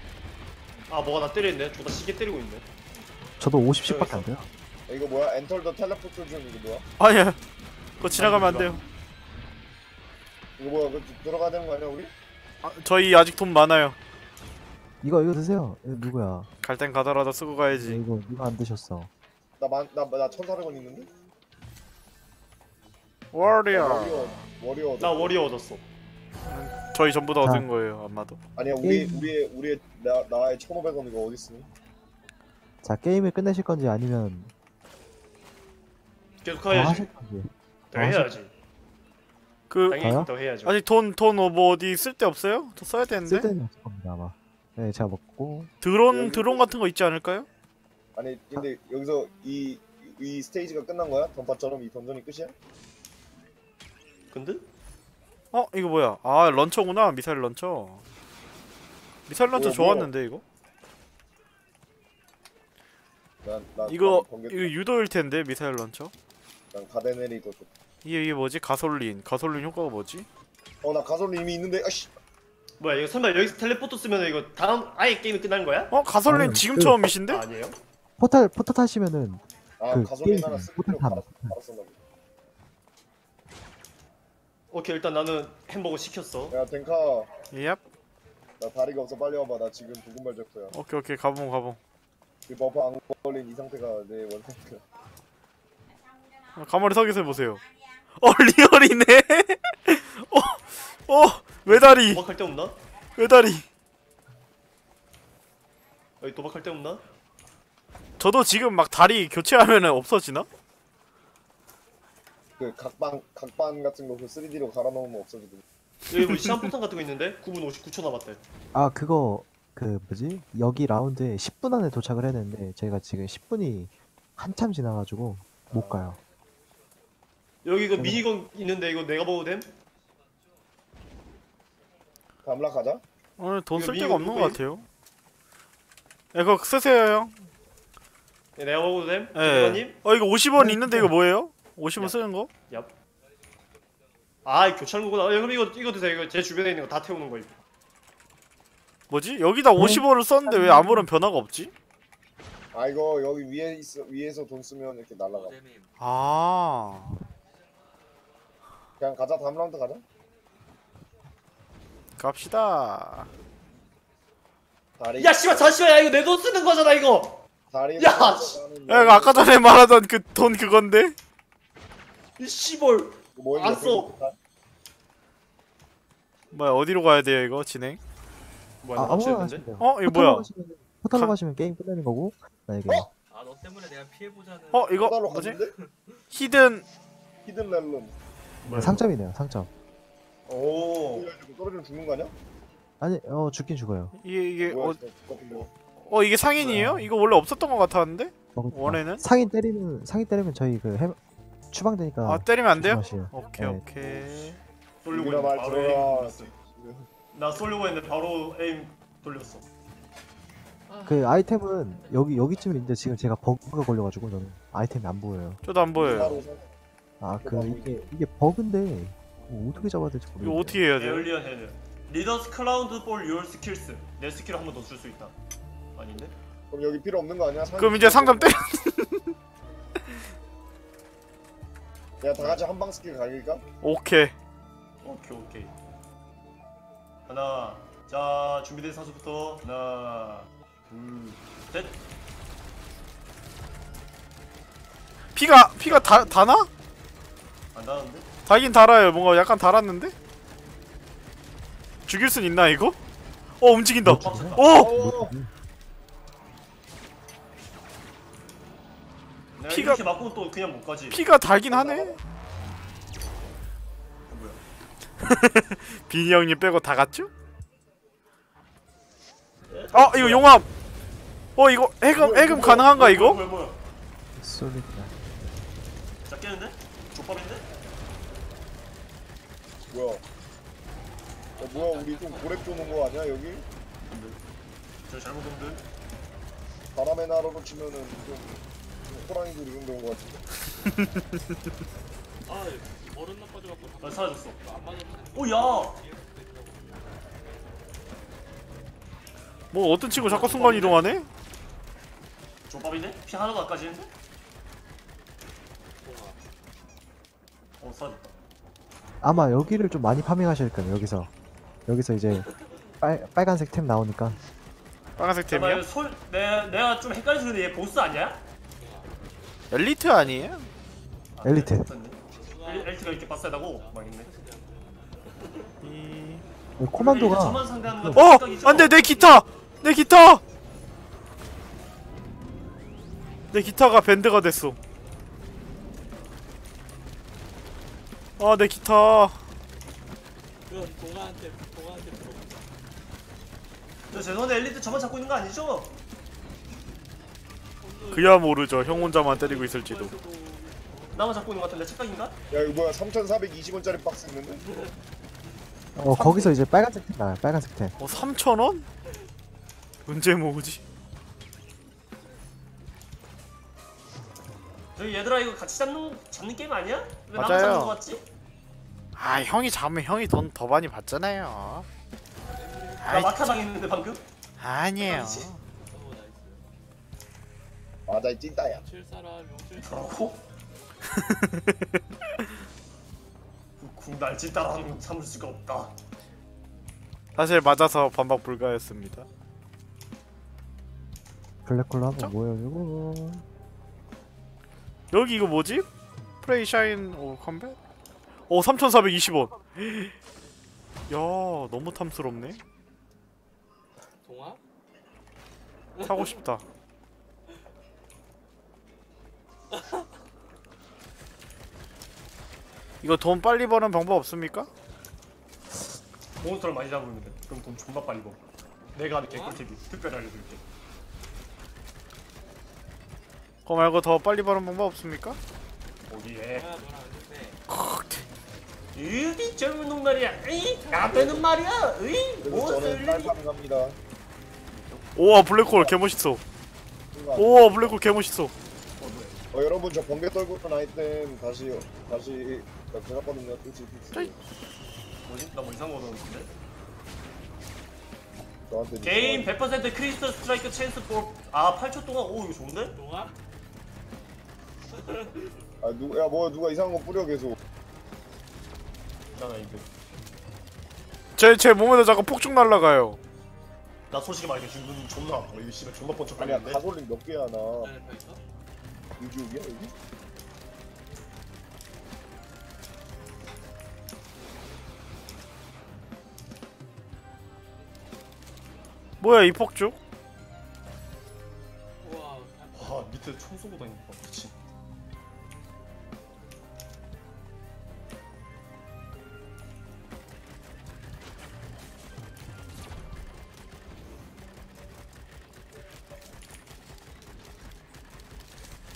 아 뭐가 나 때리는데? 저다 시계 때리고 있네. 저도 50씩밖에 안 돼요 야, 이거 뭐야? Enter the teleporter zone 이거 뭐야? 아니야 그거 지나가면 안 돼요 이거 뭐야? 그 들어가야 되는 거 아니야 우리? 아, 저희 아직 돈 많아요 이거 이거 드세요 이거 누구야 갈 땐 가더라도 쓰고 가야지 이거 이거 안 드셨어 나만나나 천사백원 있는데? warrior warrior warrior. 나 warrior 얻었어. 저희 전부 다 자. 얻은 거예요 아마도 아니야 우리 게임. 우리의 우리의 나 나의 천오백 원 이거 어디 있으니? 자 게임을 끝내실 건지 아니면 계속 더 해야지. 하실 건지 더 아, 해야지. 그 당연히? 더 해야죠. 아직 돈돈 뭐 어디 쓸 데 없어요? 더 써야 되는데 쓸 데는 없을 겁니다 아마 네 제가 먹고 드론 여기- 드론 같은 거 있지 않을까요? 아니 근데 여기서 이 이 스테이지가 끝난 거야? 던파처럼 이 던전이 끝이야? 근데? 어 이거 뭐야 아 런처구나 미사일 런처 미사일 런처 오, 좋았는데 이거 난 난 이거 번개, 이거 유도일 텐데 미사일 런처 난 좋. 이게 이게 뭐지 가솔린 가솔린 효과가 뭐지? 어 나 가솔린 이미 있는데 아씨. 뭐야 이거 설마 여기서 텔레포트 쓰면 이거 다음 아예 게임이 끝나는 거야? 어 가솔린 아니, 지금 그- 처음이신데? 아, 아니에요? 포탈 포탈 타시면은 아 그 가솔린 게임 하나 포탈 쓴다. 오케이 일단 나는 햄버거 시켰어. 야 댕카 얍나 다리가 없어 빨리 와봐 나 지금 부금발 적토야. 오케이 오케이 가봉 가봉 이 buff 안 걸린 이 상태가 내 원상태야. 아, 가만히 서 계세요 보세요 어 real이네 어 어 외다리 도박할 데 없나? 외다리 여기 도박할 데 없나? 저도 지금 막 다리 교체하면은 없어지나? 그 각반 각반 같은 거그 3D로 갈아 넣으면 없어지거든. 여기 뭐 시간 포탄 같은 거 있는데 9분 59초 남았대. 아 그거 그 뭐지 여기 라운드에 10분 안에 도착을 했는데 저희가 지금 10분이 한참 지나가지고 못 가요 여기 이거 미니건 있는데 이거 내가 먹어도 됨? 담락 가자. 오늘 돈쓸 미- 데가 없는 것 같아요 야 그거 쓰세요 형 네, 내가 먹어도 됨? 예. 님 어 이거 50원 있는데 네. 이거 뭐예요? 50원 야. 쓰는 거? 아, 이 교차하는 거구나. 어, 그럼 이거 이거 드세요. 이거 제 주변에 있는 거 다 태우는 거 이거. 뭐지? 여기다 50원을 썼는데 왜 아무런 변화가 없지? 아 이거 여기 위에 있어 위에서 돈 쓰면 이렇게 날라가. 아 그냥 가자 다음 라운드 가자. 갑시다 다리 야 씨발 잠시만 야 이거 내 돈 쓰는 거잖아 이거 다리 야, 야 이거 아까 전에 말하던 그 돈 그건데? 이 씨발 뭐안 써. 뭐야 어디로 가야 돼요 이거 진행? 뭐야 아, 나 아무거나? 하시면 돼요. 어 이거 포탈로 뭐야? 가시면, 포탈로 가- 가시면 게임 끝내는 거고 만약에 아 너 때문에 내가 피해보자는 어 이거 따로 뭐지? 갔는데? hidden hidden realm 뭐야, 상점이네요 상점 이거? 오 그래가지고 떨어지면 죽는 거 아니야? 아니 어 죽긴 죽어요 이게 이게 뭐야 어, 진짜. 어 이게 상인이에요? 이거 원래 없었던 것 같았는데? 먹을 때. 원에는? 상인 때리면 상인 때리면 저희 그 해, 추방되니까 아 때리면 안 돼요? 조심하세요. 오케이 네. 오케이 이리나 했는데 말 바로 들어라. 나 쏠려고 했는데 바로 에임 돌렸어 그 아이템은 여기 여기쯤에 있는데 지금 제가 버그가 걸려가지고 저는 아이템이 안 보여요. 저도 안 보여요 아 그 이게 이게 버그인데 뭐 어떻게 잡아야 될지 모르겠어요. 이거 어떻게 해야 돼요? Alien Head reduces cooldown for your skills 내 스킬을 한 번더줄수 있다 아닌데? 그럼 여기 필요 없는 거 아니야? 그럼 이제 상점 때려 야다 같이 한방 스킬 갈길까? 오케이 오케이 오케이 하나 자 준비된 선수부터 하나 둘셋 피가 피가 다 다나? 안 닿는데? 달긴 달아요 뭔가 약간 달았는데? 죽일 순 있나 이거? 어 움직인다 뭐 빡셌다 오! 어, 피가- 이렇게 맞고 또 그냥 못 가지 피가 달긴 하네 어, 비니 형님 빼고 다 갔죠? 어 이거 용암 어 이거 해금 해금 가능한가 이거? 뭐야 뭐야 쏠리다. 자 깨는데? 족밥인데? 뭐야? 어, 뭐야 우리 좀 고렙 쪼는 거 아니야 여기? 저 잘못 본데? 바람의 나라로 치면은 좀, 좀 호랑이도 이런 거 같은데. 아 머른 나 빠져갖고 나 사라졌어 안 오야 뭐 어떤 친구 자꾸 순간 이동하네? 족밥인데? 피 하나도 안 까지는데? 어 사라졌다 아마 여기를 좀 많이 파밍하실 거예요. 여기서 여기서 이제 빨 빨간색 템 나오니까 빨간색 잠깐만 템이요? 솔 내가, 내가 좀 헷갈려서 근데 얘 보스 아니야? 엘리트 아니에요? 아, 엘리트. 그래? 맞네. 엘- 엘리트가 이렇게 빡세다고? 막 있네 이... 이 코만도가 저만 상대하는 건 어! 안돼 내 기타! 내 기타! 내 기타가 밴드가 됐어 아 내 기타 그건 동아한테 동아한테 물어보자 저 죄송한데 엘리트 저만 잡고 있는 거 아니죠? 그야 모르죠 형 혼자만 때리고 있을지도 나만 잡고 있는 거 같은데 착각인가? 야 이거 뭐야 3,420원짜리 박스 있는데? 어 거기서 이제 빨간색 템 나와요. 빨간색 템. 어 3,000원? 언제 모으지? 저기 얘들아 이거 같이 잡는 잡는 게임 아니야? 왜 나만 맞아요. 잡는 거 같지? 아 형이 잡으면 형이 돈 더 많이 받잖아요 나 아이, 마카 당했는데 방금? 아니에요 오 nice 맞아 이 찐따야. 저라고? 궁날지 따라하는 건 참을 수가 없다. 사실 맞아서 반박 불가였습니다. 블랙홀로? 한번 모여주고 여기 이거 뭐지? 프레이 샤인 오 컴뱃? 오 3,420원. 야 너무 탐스럽네. 동아 사고 싶다 이거 돈 빨리 버는 방법 없습니까? 몬스터를 많이 잡으면 돼. 그럼 돈 존나 빨리 벌어. 내가 하는 개꿀팁이 특별히 알려줄게. 그거 말고 더 빨리 버는 방법 없습니까? 너랑 안돼 유비 젊은 놈말이야. 으이 나한테는 말이야. 으이 몬스터 갑니다. 우와 블랙홀 개멋있어. 우와 블랙홀 개멋있어. 어어 여러분 저 번개 떨고 있는 아이템 다시 다시 제작거든요. 뜰지 뜰지. 뭐지? 나 뭐 이상한 거 넣었는데? gain 100% critical strike chance for 아 8초 동안 오 이거 좋은데? 동아 아 누가 야뭐 누가 이상한 거 뿌려 계속. 나나 이거 제, 제 몸에도 자꾸 폭죽 날라가요 나 솔직히 말해 지금 눈 존나 아파 이거 씨발 존나 아니야 번쩍거리는데 가솔린 몇 개야 나 기다려 펴 있어? 6이야 여기? 뭐야 이 폭죽? 와 밑에 총 쏘고 다니는 거 미친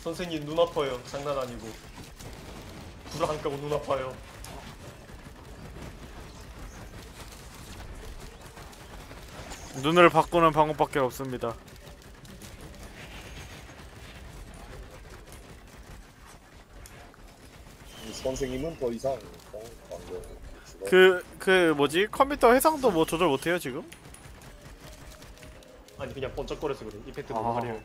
선생님 눈 아파요. 장난 아니고. 불안 끄고 눈 아파요 눈을 바꾸는 방법밖에 없습니다. 이 선생님은 더 이상 죽어. 그그 뭐지 컴퓨터 해상도 뭐 조절 못해요 지금? 아니 그냥 번쩍거려서 그래 이펙트 너무 아. 화려해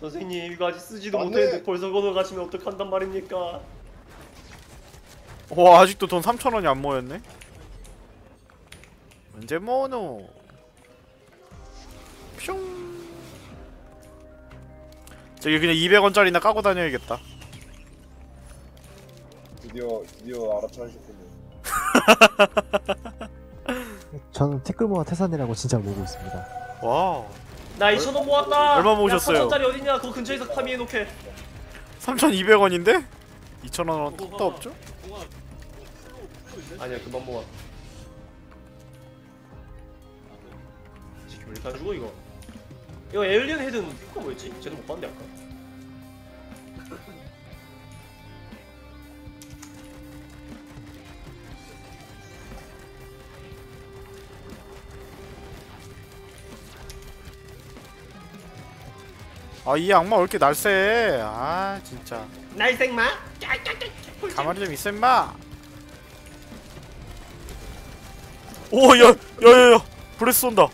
선생님 이거 아직 쓰지도 맞네. 못했는데 벌써 걷어가시면 어떡한단 말입니까 와 아직도 돈 3천 원이 안 모였네. 언제 모노? 뿅. 저기 그냥 200원짜리나 까고 다녀야겠다. 드디어 드디어 알아차리셨군요 저는 티끌모아 태산이라고 진짜 모으고 있습니다. 와. 나 2천원 모았다 얼마 모으셨어요? 4천짜리 어딨냐 그거 근처에서 파밍해 놓게 3,200원인데? 2,000원은 턱도 없죠? 아니야 그만 모아 안 죽어 이거 이거 에일리언 헤드는 그거 뭐였지? 쟤도 못 봤는데 아까 아 이 악마 왜 이렇게 날쌔? 아 진짜. 날생마 가만히 좀 있어 임마. 오야 야야야 breath 쏜다.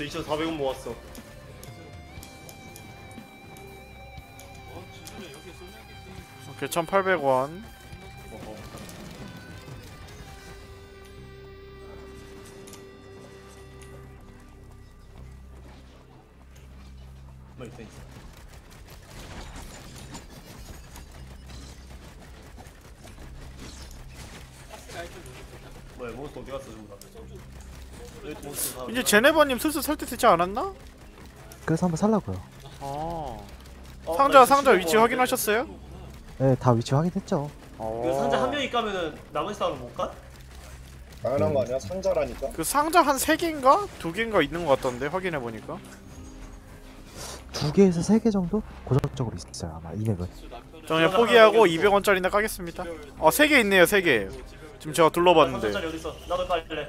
버텼다 그래서 2,400원 모았어 오케이 1,800원. 어허. 뭐 있어 있어 뭐야 몬스터 어디 갔어 지금 이제 제네버님 슬슬 설때 되지 않았나? 그래서 한번 살라고요. 아. 어, 상자 나 상자 위치? 확인하셨어요? 네, 다 위치 확인했죠. 그 상자 한 명이 까면은 나머지 사람은 못 가? 당연한 거 아니야 상자라니까 그 상자 한 3개인가? 2개인가 있는 것 같던데 확인해 보니까. 두 개에서 세 개 정도 고정적으로 있어요 아마 이 맵은. 저 그냥 포기하고 200원짜리나 까겠습니다. 어, 3개 있네요, 3개. 지금 제가 둘러봤는데. 상자짜리 어디 있어? 나도 빨래.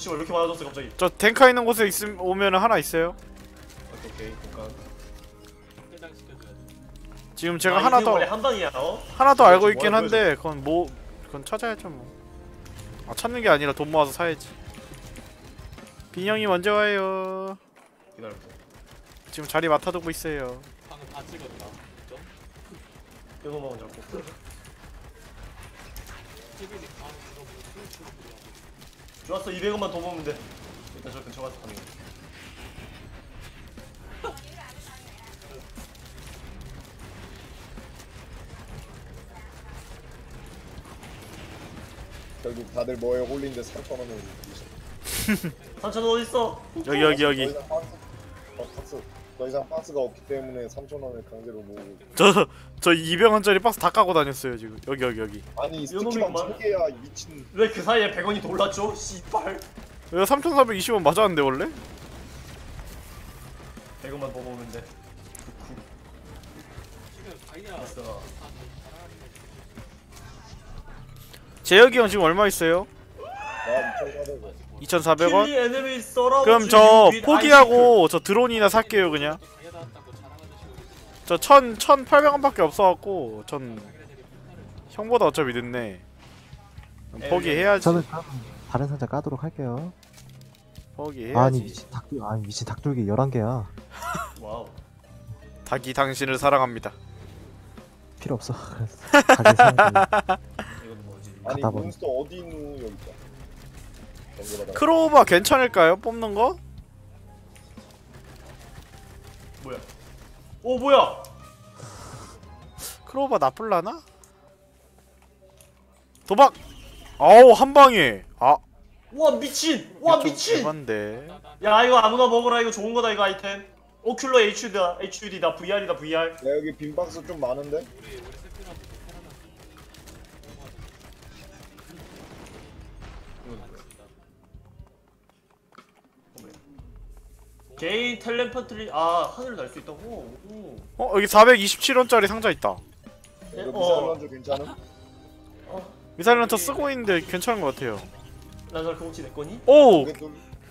혹시 왜 이렇게 많아졌어 갑자기? 저 탱카 있는 곳에 있음 오면 하나 있어요. 오케이 오케이 잠깐. 해당 시켜줘야 돼 지금 제가 아, 하나 이게 더 원래 한 방이야. 어? 하나 더 알고 뭐 있긴 거야, 한데 그건 뭐 그건 찾아야죠 뭐. 아 찾는 게 아니라 돈 모아서 사야지. 빈형이 먼저 와요. 기다려. 지금 자리 맡아두고 있어요. 방금 다 찍었다 점 이거만 잡고. TV는 바로 그거 뭐 스위치로 들어가고 좋았어 200원만 더 모으면 돼. 일단 저 근처 가서 파밍. 결국 다들 뭐에 홀린데 3천 원을 3천 원 어디 있어? 여기 여기 더 여기. 어, 박스 더 이상 박스가 없기 때문에 3천 원을 강제로 모으고 저 저 200원짜리 박스 다 까고 다녔어요 지금. 여기 여기 여기. 아니 스티키만 말- 10개야 이 미친 왜 그 사이에 100원이 더 올랐죠? 씨발. 이거 3,420원 맞았는데 원래? 100원만 더 모으면 돼. 됐어. 재혁이 형 지금 얼마 있어요? 나 2,400원 2,400원? 킬리 에네미 써라. 그럼 저 포기하고 저 드론이나 살게요 그냥. 저 1,000 1,800원밖에 없어갖고 전 형보다 어차피 늦네. 그럼 포기해야지. 저는 그럼 다른 상자 까도록 할게요. 포기해야지. 아니 미친 닭돌 아니 미친 닭돌기 11개야. wow. 닭이 당신을 사랑합니다. 필요 없어. 이건 뭐지? 아니. 몬스터 어디 있누 여기 있다. crowbar 괜찮을까요? 뽑는 거? 뭐야? 오 뭐야? 크로우바 나쁠라나? 도박! 아우 한 방에 아 와 미친! 와 미친! 에반데 야 이거 아무나 먹어라 이거 좋은 거다 이거 아이템. 오큘러 HUD다 HUD다 VR이다 VR. 야 여기 빈 박스 좀 많은데? 개인 텔레파트리 아 하늘을 날 수 있다고. 오. 어 여기 427원짜리 상자 있다 이거 어. 미사일 launcher 괜찮음? 어. 미사일 launcher 쓰고 있는데 괜찮은 것 같아요 나잘 그거 혹시 내 거니? 오! 번개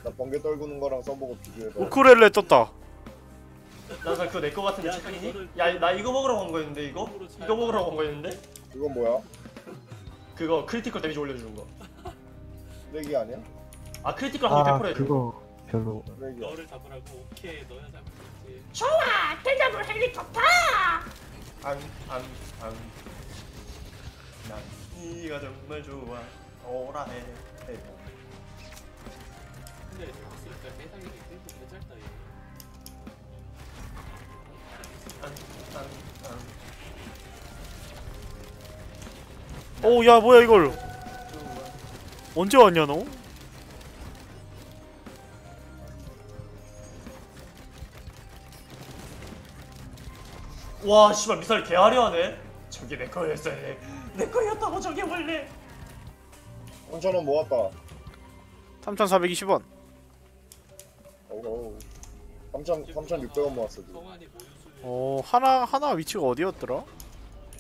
나 번개 떨구는 거랑 써보고 비교해봐. 우크렐레 떴다 나잘 그거 내 거 같은데 야, 착각이니? 이거를- 야나 이거 먹으라고 한 거였는데 이거? 이거 먹으라고 한 거였는데? 이건 뭐야? 그거 critical damage 올려주는 거. 쓰레기 아니야? 아 크리티컬 아100% 해줘. 그거 별로. 너를 잡으라고 오케이 너야 잡을지. 안안안 난 네가 정말 좋아 오라 해 해. 근데 봤으니까 세상에 땡도 개짧다 얘. 안안안 오야 뭐야 이걸? 언제 왔냐 너? 와 씨발 미사일 개화려하네 저게 내 거였어 얘. 내 거였다고 저게 원래 3,000원 모았다. 3420원 어우 3,000, 3,600원 모았어 지금. 어 하나 하나 위치가 어디였더라?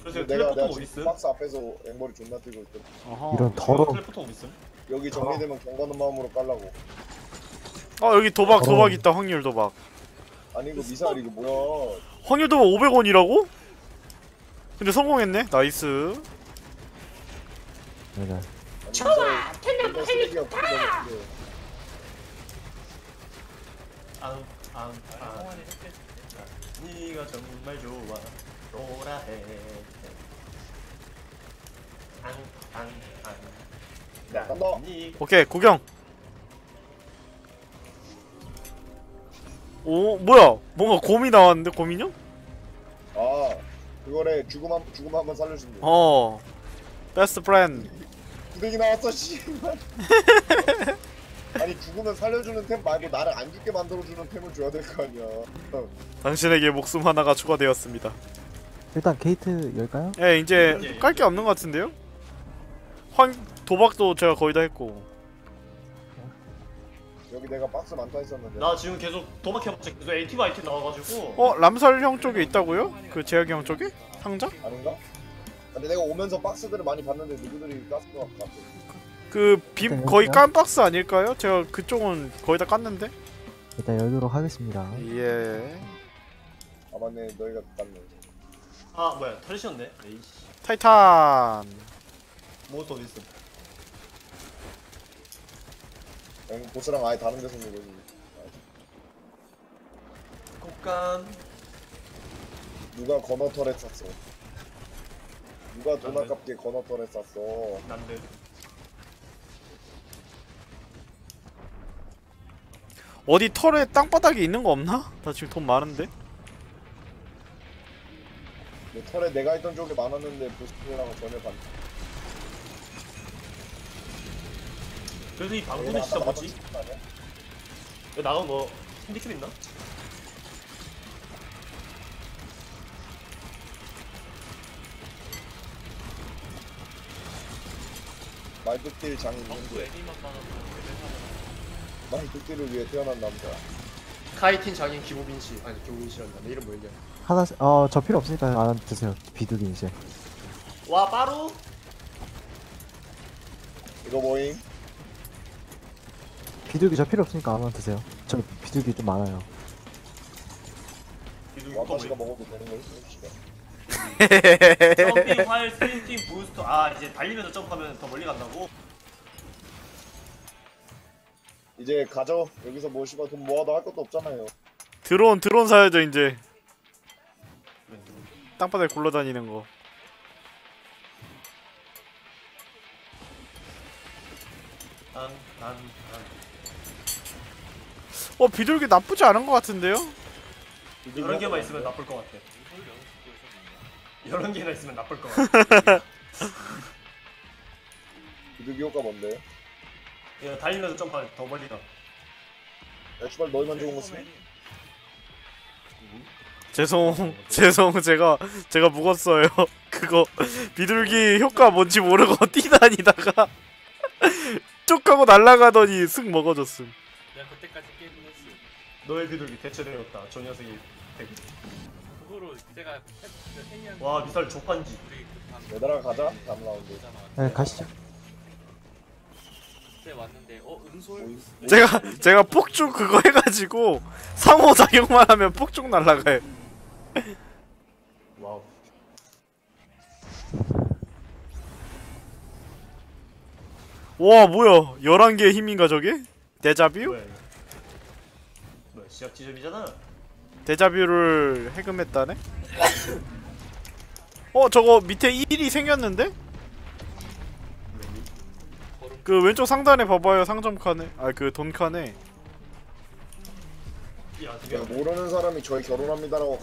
그래서 내가 텔레포터 내가 뭐 지금 있음? 박스 앞에서 앵벌이 존나 뛰고 있거든. 어허. 이런 더러운 텔레포터 뭐 있음? 여기 정리되면 경고하는 마음으로 깔라고. 어 여기 도박. 도박 있다 확률 도박 아니 이거 미사일 이거 뭐야? 확률 도박 500원이라고? 근데 성공했네. 나이스. 내가 좋아. 텔레포 헬리콥터. 안안안 성환이 햇볕 네가 정말 좋아. 오라 해. 안안안 간다. 네. 오케이 구경 오 뭐야 뭔가 곰이 나왔는데 곰인형? 아 그거래 죽음 한 죽음 한번 살려준대. 어 best friend 구데기 나왔어 씨. 아니 죽으면 살려주는 템 말고 나를 안 죽게 만들어주는 템을 줘야 될 거 아니야. 당신에게 목숨 하나가 추가되었습니다 일단 게이트 열까요? 예 이제. 깔 게 없는 것 같은데요? 확 도박도 제가 거의 다 했고 여기 내가 박스 많다 했었는데. 나 지금 계속 도박해봤자 계속 ATV 아이템 나와가지고 어 람살 형 쪽에 있다고요? 그 제약이 형 쪽에? 상자? 아닌가? 근데 내가 오면서 박스들을 많이 봤는데 누구들이 깠을 것 같아. 그빔 일단 거의. 깐 박스 아닐까요? 제가 그쪽은 거의 다 깠는데 일단 열도록 하겠습니다. 예 아 맞네 너희가 깠네. 아 뭐야 털리셨네 에이씨 타이탄 몬스터 어딨음 응, 보스랑 아예 다른 데서 누구지? 곶감 누가 건어 털에 쌌어? 누가 돈안 돼. 아깝게 건어 털에 쌌어? 난데 어디 털에 땅바닥에 있는 거 없나? 나 지금 돈 많은데 내 털에 내가 있던 쪽에 많았는데 보스랑 전혀 반. 그래서 이 방구는 진짜 뭐지? 여기 나간 거 핸디캡 있나? 말뚝딜 애니만 레벨 말뚝딜을 위해 태어난 남자. 카이틴 장인 김우빈 씨 아니 김우빈 씨란다 내 이름 뭐였냐 하나 어저 필요 없으니까 안 드세요. 비둘기 이제. 와 빠루 이거 뭐임? 비둘기 저 필요 없으니까 아무나 드세요. 저 비둘기 좀 많아요. 이거 이거 わたし가 뭐 먹어도 되는? 혹시나. 점핑 화일 스프린팅 부스터 아 이제 달리면서 점프하면 더 멀리 간다고? 이제 가죠. 여기서 뭐 씨발 돈 모아도 할 것도 없잖아요. 드론 드론 사야죠 이제 땅바닥에 굴러다니는 거. 딴, 딴, 딴. 어 비둘기 나쁘지 않은 것 같은데요? 이런 개만 있으면 나쁠 것 같아. 이런 개만 있으면 나쁠 것 같아. 비둘기 효과 뭔데? 이거 달리면서 점프하면 더 멀리 가. 야 씨발 너희만 좋은 거 쓰? 죄송 죄송 제가 제가 묵었어요. 그거 비둘기 효과 뭔지 모르고 뛰다니다가 쭉 하고 날아가더니 슥 먹어줬음. 너의 비둘기 대체되었다. 저 녀석이 되고. 그거로 제가 해- 그와 미사일. 우리 그밤 얘들아 가자 다음 라운드 네, 가시죠. 그때 왔는데 어 은솔 뭐, 제가 제가 폭죽 그거 해가지고 상호 작용만 하면 폭죽 날아가요. 와우. 와 뭐야 11개의 힘인가 저게? 데자뷰? 뭐 시작 지점이잖아. 데자뷰를 해금했다네? 어 저거 밑에 1이 생겼는데? 그 왼쪽 상단에 봐봐요 상점 칸에 아 그 돈 칸에 야 모르는 사람이 저희 결혼합니다라고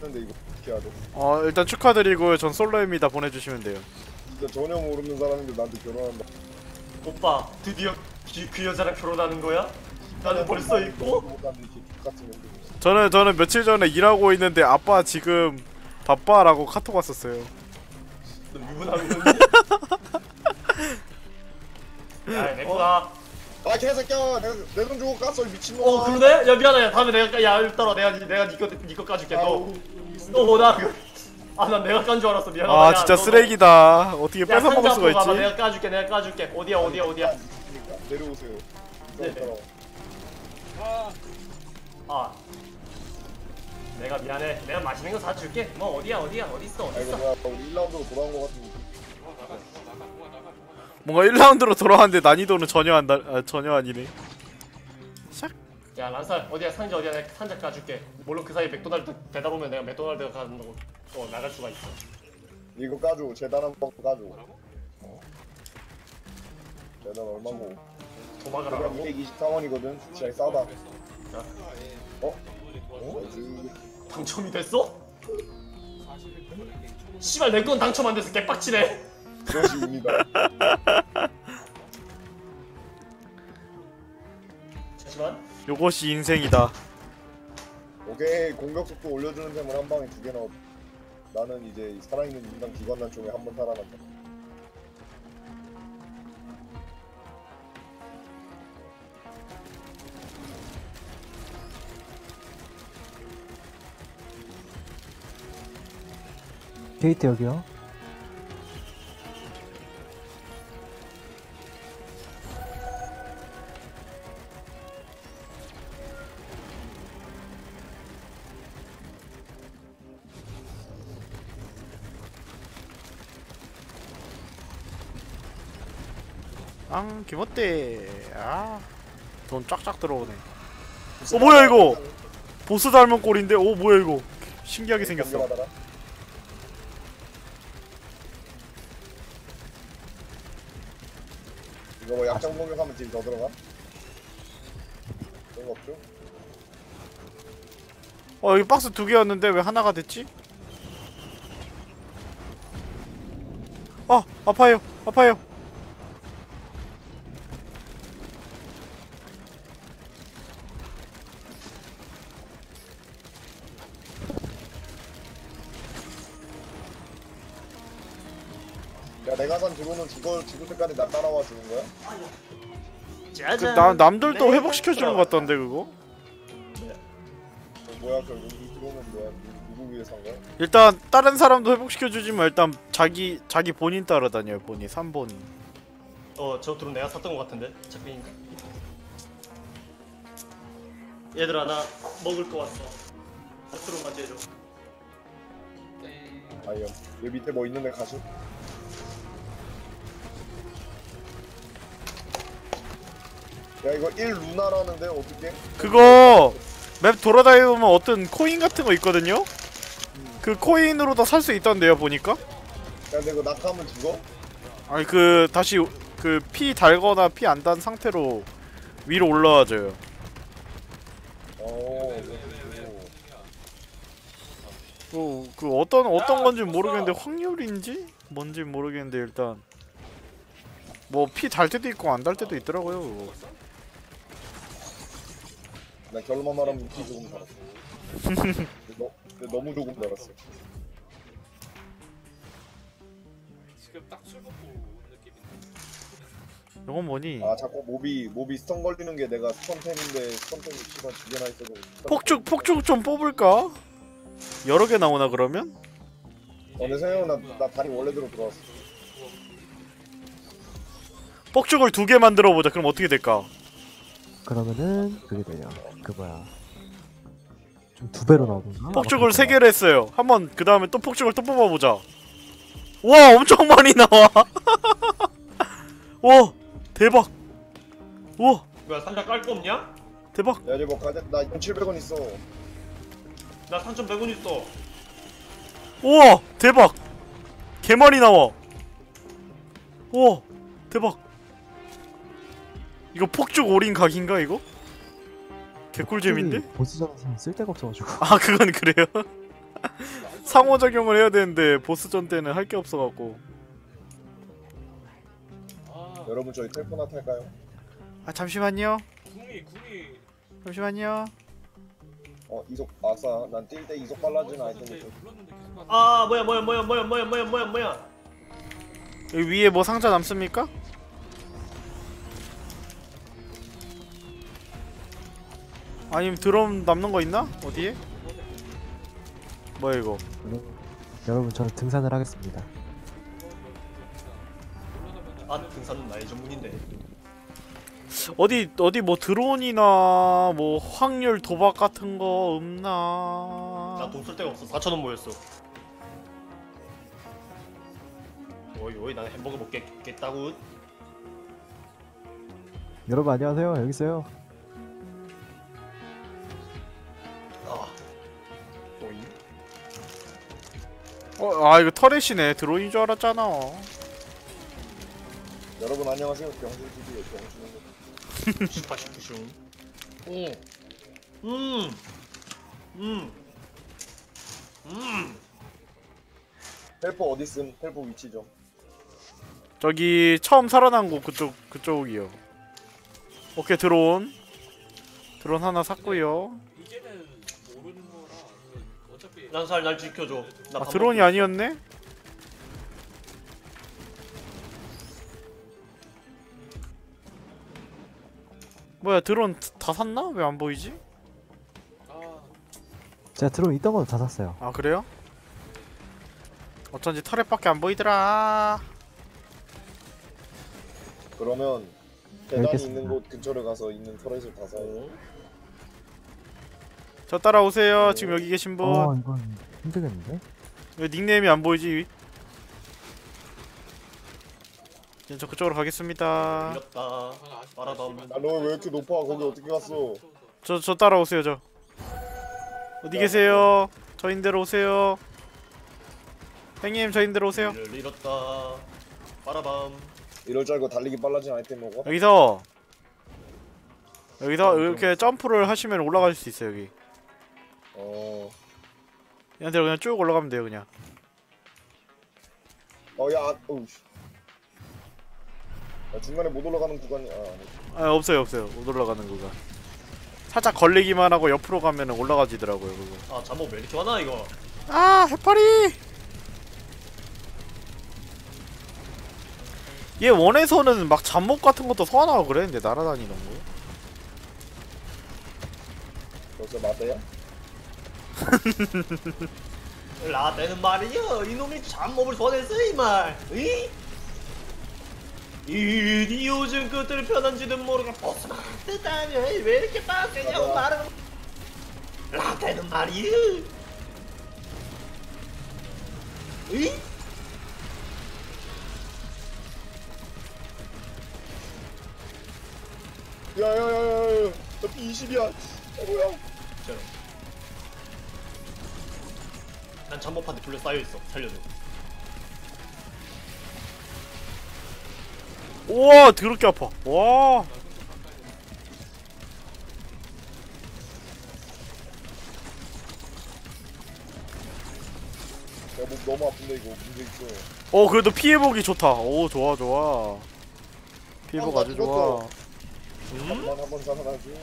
하는데 이거 어떻게 해야 돼? 어 일단 축하드리고요 전 솔로입니다 보내주시면 돼요 진짜 전혀 모르는 사람인데 나한테 결혼한다 오빠 드디어 그, 그 여자랑 결혼하는 거야? 나는 벌써 있고. 같은 저는 저는 며칠 전에 일하고 있는데 아빠 지금 바빠라고 카톡 왔었어요 너 유부남이 있는데? 야 내꺼다. 아 개새끼야 내돈 주고 깠어 이 미친놈아 어 그러네? 야 미안해. 야, 다음에 내가 까- 야 일단아 내가 니- 내가 니거 까줄게. 너너나아난 내가 깐 줄 알았어. 미안하다. 아 야, 진짜 너- 쓰레기다 어떻게 야 뺏어 먹을 수가. 있지? 내가 까줄게. 내가 까줄게. 어디야 어디야 어디야. 내려오세요 네. 이거 아 아 내가 미안해. 내가 맛있는 거 사줄게. 뭐 어디야 어디야 어디 있어 어디 아 이거 있어. 뭐야 우리 1라운드로 돌아온 거 같은데 뭔가 1라운드로 돌아왔는데 난이도는 전혀 안 다, 아, 전혀 아니네 야 란살 어디야 상자 어디야 내가 상자 까줄게. 물론 그 사이 맥도날드 배달 오면 내가 맥도날드 가는 거 어, 나갈 수가 있어. 이거 까줘 재단 한번 까줘 뭐라고? 재단 얼마고 도박을 그냥 하라고. 224원이거든 진짜 싸다. 야. 어? 어? 당첨이 됐어? 40일 동안 게임 천 원. 씨발 내 건 당첨 안 돼서 개빡치네. 잠시만. 요것이 인생이다 오케이 공격 속도 올려주는 템을 한 방에 두 개나 얻 나는 이제 이 살아있는 인간 기관단 쪽에 한 번 살아난다 게이트 여기요. 앙 기모떼 아돈 쫙쫙 들어오네. 어 뭐야 이거? 보스 닮은 꼴인데? 오 뭐야 이거? 신기하게 생겼어 경계하다 가. 이거 뭐 약장 공격하면 딜 더 들어가? 그런 거 없죠? 어 여기 박스 두 개였는데 왜 하나가 됐지? 아 아파요 아파요 야 내가 산 드론은 죽어 죽을 때까지 나 따라와 주는 거야? 그 짜잔. 나, 남들도 네. 회복시켜주는 것 같던데 그거? 어, 뭐야 결국 이 드론은 뭐야 누구, 누구 위해 산 거야? 일단 다른 사람도 회복시켜주지만 일단 자기 자기 본인 따라다녀요 본인 3본인 어저 드론 내가 샀던 것 같은데 작빈인가? 얘들아 나 먹을 거 왔어. 드론 같이 해줘. 땡. 아이언 여기 밑에 뭐 있는데 가시? 야 이거 1 lunar라는데 어떻게? 그거 맵 돌아다니면 어떤 코인 같은 거 있거든요? 그그 코인으로 다 살 수 있던데요 보니까? 야 근데 이거 낙하하면 죽어? 아니 그 다시 그 피 달거나 피 안 단 상태로 위로 올라와줘요. 어. 그, 그 어떤 어떤 건지 모르겠는데 확률인지 뭔지 모르겠는데 일단 뭐 피 달 때도 있고 안 달 때도 있더라고요. 그거. 나 결론만 말하면 피 조금 달았어 근데 너, 근데 너무 조금 달았어 지금 딱 술 먹고 온 느낌인데. 이건 뭐니? 아 자꾸 몹이 몹이 스턴 걸리는 게 내가 스턴템인데 스턴템이 시간 두 개나 있어도 폭죽 폭죽 좀 뽑을까? 여러 개 나오나 그러면? 어느 생각 나, 나 다리 원래대로 들어왔어 폭죽을 두 개 만들어 보자. 그럼 어떻게 될까? 그러면은 그게 돼요. 그 뭐야. 좀 두 배로 나오던가? 폭죽을 세 개를 했어요. 한번 그 다음에 또 폭죽을 또 뽑아보자. 와 엄청 많이 나와. 와 대박. 와 뭐야 상자 깔 거 없냐? 대박. 야 이제 뭐 가자 나 2,700원 있어 나 3,100원 있어. 우와 대박. 개 많이 나와. 우와 대박. 이거 폭죽 올인 각인가 이거? 개꿀잼인데? 보스전에서는 쓸데가 없어가지고. 아 그건 그래요? 상호작용을 해야 되는데 보스전 때는 할 게 없어갖고 아, 여러분 저희 텔포나 탈까요? 아 잠시만요 궁이 궁이 잠시만요 어 이속 아싸 난 뛸 때 이속 빨라지는 아이템이 불렀는데 좀 불렀는데 계속 안아 뭐야 뭐야 뭐야 뭐야 뭐야 뭐야 뭐야 뭐야. 여기 위에 뭐 상자 남습니까? 아니면 드럼 남는 거 있나? 어디에? 뭐야 이거 여러분 저는 등산을 하겠습니다. 아 등산은 나의 전문인데. 어디 어디 뭐 드론이나 뭐 확률 도박 같은 거 없나? 나 돈 쓸 데가 없어. 4천 원 모였어. 오이 오이 나는 햄버거 먹겠겠다고. 여러분 안녕하세요. 여기 있어요. 아. 어, 아 이거 터렛이네 드론인 줄 알았잖아 여러분 안녕하세요 병신 TV의 병신입니다 슈파슈프슝. 오. 음. 음. 음. 텔포 어디 있음? 텔포 위치 좀 저기 처음 살아난 곳 그쪽 그쪽이요 오케이 드론 드론 하나 샀고요 이제는 모르는 거라 그 어차피 난살 날 지켜줘. 나 아 밥 드론이 먹고 아니었네? 뭐야 드론 다 샀나? 왜 안 보이지? 아 제가 드론 있던 거다 샀어요. 아 그래요? 어쩐지 터렛밖에 안 보이더라 그러면 계단이 알겠습니다. 있는 곳 근처를 가서 있는 터렛을 다 사요 저 따라오세요 지금 여기 계신 분 어 이건 힘들겠는데? 왜 닉네임이 안 보이지? 이제 저 그쪽으로 가겠습니다 밀렸다. 말하다 씨발. 아, 너왜 이렇게 높아? 거기 어떻게 갔어? 저 저 따라오세요 저 어디 계세요? 저인대로 오세요 형님 저인대로 오세요 잃었다. 빠라밤. 이럴 줄 알고 달리기 빨라진 아이템 먹어? 여기서 여기서 이렇게 점프를 하시면 올라갈 수 있어요 여기 어... 얘한테 그냥 쭉 올라가면 돼요 그냥 어, 야, 아, 어우, 씨. 야, 중간에 못 올라가는 구간이, 아. 아 없어요 없어요 못 올라가는 거가 살짝 걸리기만 하고 옆으로 가면 올라가지더라고요 그거 아 잠옷 왜 이렇게 많아 이거? 아 해파리 얘 원에서는 막 잠복 같은 것도 소환하고 그랬는데 날아다니는 거 벌써 맞대야? 라떼는 말이야 이놈이 잠몹을 소환했어 이말 이? 이 요즘 그것들이 편한지는 모르게 보스만 뜨다며 왜 이렇게 빡세냐고 말은 라떼는 말이야 이? 야, 야, 야, 야, 야, 너 P20이야. 어, 뭐야? 난난 잠복판에 둘러 쌓여 있어. 살려줘. 우와 더럽게 아파. 와. 야목 너무 아픈데 이거. 문제 있어. 어 그래도 피해보기 좋다. 오 좋아 좋아. 피해보기 아, 아주 좋아. 음? 한번 한번 살아나지?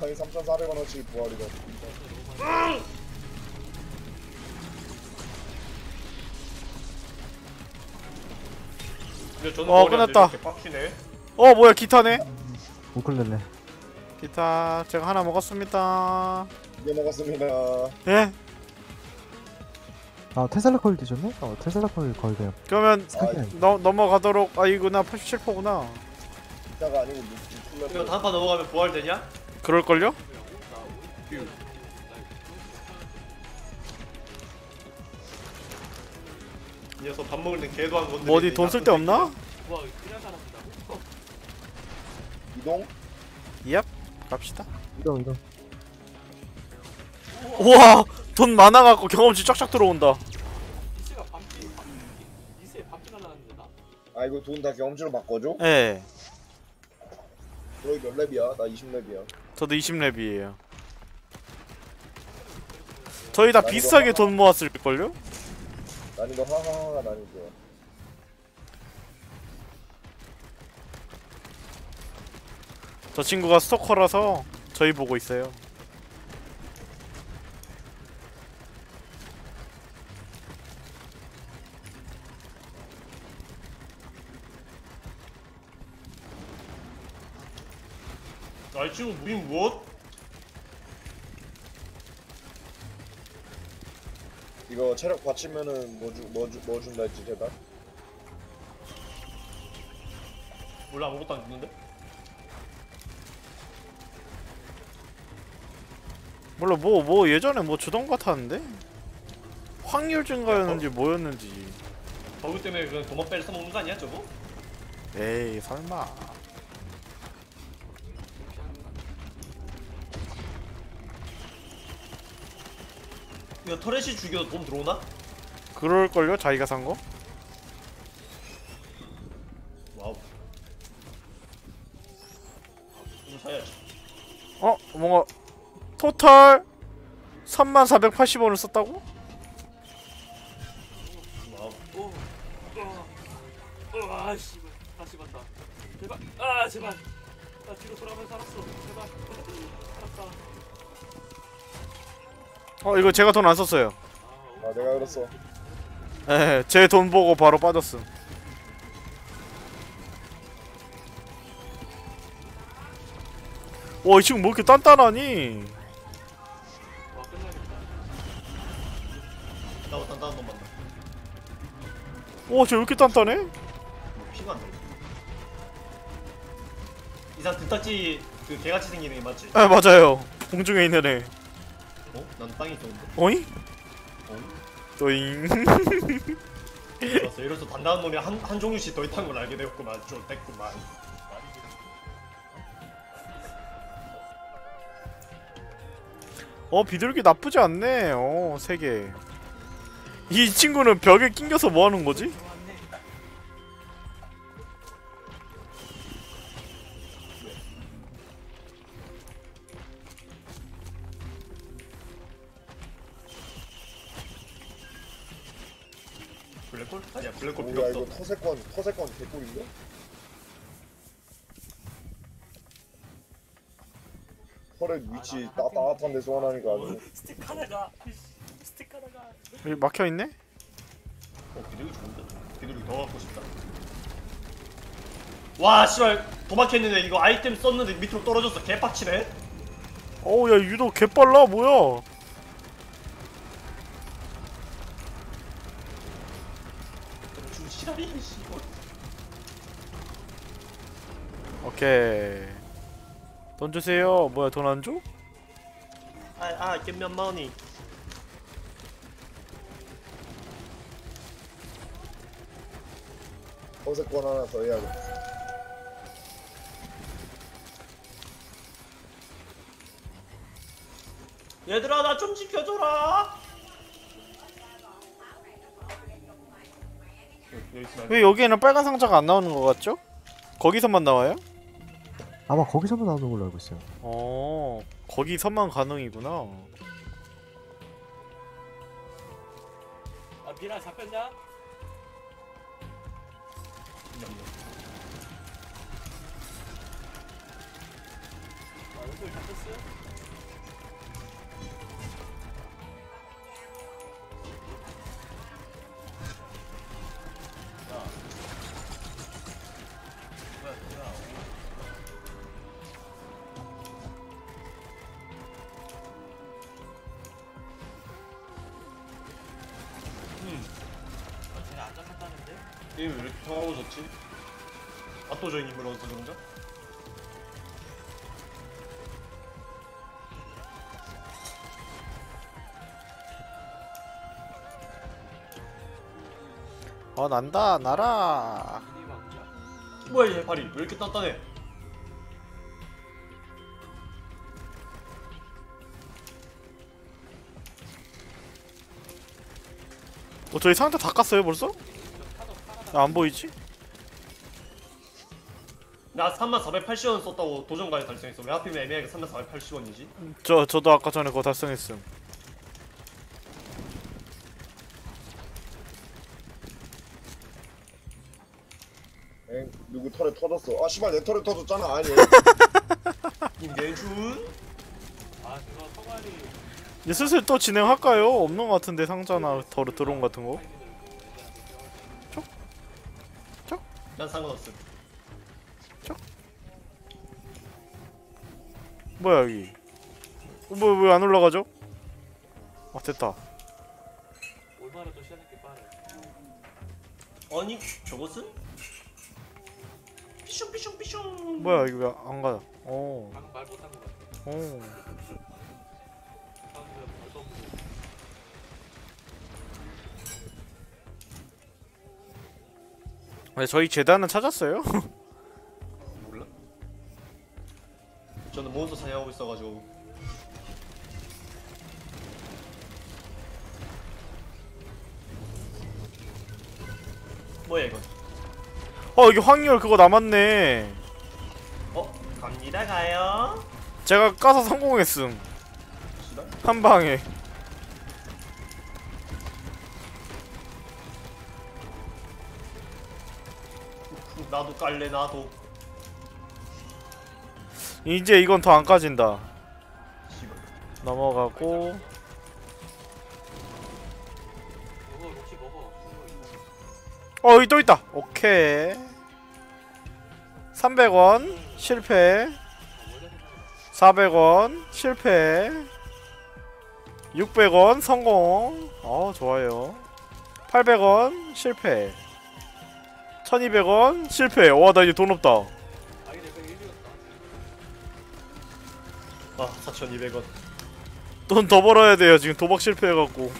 아이 3,400원어치 부활이다 어, 머리 안 끝났다. 빡치네. 어 뭐야 기타네 우클렐레. 기타 제가 하나 먹었습니다 이게 먹었습니다 예 아 테슬라 콜 뒤졌네? 어 테슬라 콜 걸대요. 그러면 사기야. 너, 넘어가도록 아 이구나 87%구나 이따가 아니고 이거 누클레 다음 판 넘어가면 부활 되냐? 그럴걸요? 이 녀석 밥 먹을 땐 개도 안 건드리네. 뭐 어디 돈 쓸 데 없나? 와 그냥 살아준다고? 이동? 얍 갑시다 이동 이동. 우와 돈 많아갖고 경험치 쫙쫙 들어온다 이세가 밤지 이세 밤지 날라갔는데 나? 아 이거 돈 다 경험치로 바꿔줘? 예 너희 몇 랩이야? 나 20랩이야 저도 20렙이에요 저희 다 비슷하게 돈 모았을걸요? 난이도 하하하가 난이도 저 친구가 스토커라서 저희 보고 있어요 날 지금 무인 무엇? 이거 체력 받치면은 뭐, 주, 뭐, 주, 뭐 준다 했지 대단? 몰라 아무것도 안 주는데? 몰라 뭐뭐 예전에 뭐 주던 것 같았는데 확률 증가였는지 뭐였는지 버그 때문에 그냥 도마벨 써먹는 거 아니야 저거? 에이 설마 이거 터렛이 죽여도 돈 들어오나? 그럴걸요 자기가 산 거? wow. 이거 사야지. 어 뭔가 토탈 3480원을 썼다고? wow. 오. 어. 아 씨발 다시 봤다. 제발. 아 제발. 나 뒤로 돌아가면 살았어. 제발. 살았다. 어 이거 제가 돈 안 썼어요 아 내가 그랬어 에제 돈 보고 바로 빠졌음 와이 친구 뭐 이렇게 단단하니. 나도 단단한 놈 만나. 와쟤 왜 이렇게 단단해? 뭐 피가 안 나. 이상 등딱지 그 개같이 생긴 애 맞지? 아 맞아요 공중에 있는 애 어? 난 땅에 있었는데. 어잉? 어? 또잉 알았어. 이래서 단단한 놈이 한, 한 종류씩 더 있다는 걸 알게 되었구만. 좀 됐구만. 어 비둘기 나쁘지 않네 어 3개 이 친구는 벽에 낑겨서 뭐하는 거지? 이거 터세권 터세권 개꿀인데? 털의 위치 따, 따뜻한 데 소환하니까 아주 스틱 하나가. 스틱 하나가. 여기 막혀있네? 어 비둘기 좋은데? 비둘기 더 갖고 싶다. 와 씨발 도박했는데 이거 아이템 썼는데 밑으로 떨어졌어. 개빡치네. 어우 야 유도 개빨라 뭐야 주 시라리 씨. 오케이 돈 주세요 뭐야 돈 안 줘? 아아 give me money. 터세권 하나 더 해야겠다 얘들아 나 좀 지켜줘라. 왜 여기에는 빨간 상자가 안 나오는 것 같죠? 거기서만 나와요? 아마 거기서만 나오는 걸로 알고 있어요. 어 거기서만 가능이구나 아 미라 잡혔냐? 게임 왜 이렇게 평화로워졌지? 압도적인 힘을 얻어서 그런가? 어 난다 왕자 뭐야 얘 발이 왜 이렇게 단단해? 어 저희 상자 다 깠어요 벌써? 아, 안 보이지? 나 3480원 썼다고 도전까지 달성했어 왜 하필이면 애매하게 3480원이지? 저 저도 아까 전에 그거 달성했음 엥 누구 털에 터졌어 아 씨발 내 털에 터졌잖아 아니 김계준? 아 그거 성활이 이제 슬슬 또 진행할까요? 없는 것 같은데 상자나 더 드론 같은 거 난 상관없음 뭐야 여기 어, 뭐왜 안 올라가죠? 아 됐다 얼마나 또게 빠르 아니 저것은? 삐숑삐숑삐숑 뭐야 이거 왜 안 가요? 어, 방금 말 못한 거 같아 어. 저희 재단은 찾았어요? 몰라? 저는 몬스터 사냥하고 있어가지고 뭐야 이건? 어 여기 확률 그거 남았네 어? 갑니다 가요 제가 까서 성공했음 한 방에 나도 깔래 나도. 이제 이건 더 안 까진다. 넘어가고. 어 여기 또 있다. 오케이. 300원 실패. 400원 실패. 600원 성공. 어 좋아요. 800원 실패 1200원 실패. 와나 이제 돈 없다. 아니 내가 1위였다 아 4200원. 돈 더 벌어야 돼요. 지금 도박 실패해갖고.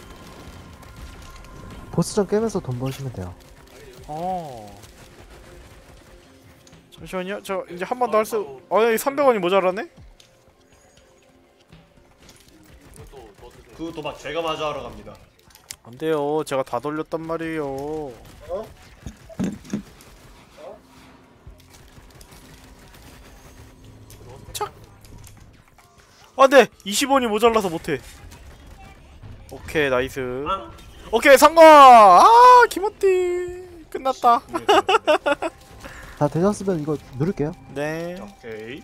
보스전 깨면서 돈 버시면 돼요. 어. 잠시만요. 저 이제 한 번 더 할수 어 여기 300원이 모자라네? 이것도 너 드세요 그 도박 제가 마저 하러 갑니다. 안돼요. 제가 다 돌렸단 말이에요. 어? 안돼 20원이 모자라서 못해. 오케이 nice. 아? 오케이 성공! 아 기모띠. 끝났다. 다 되셨으면 이거 누를게요. 네. 오케이.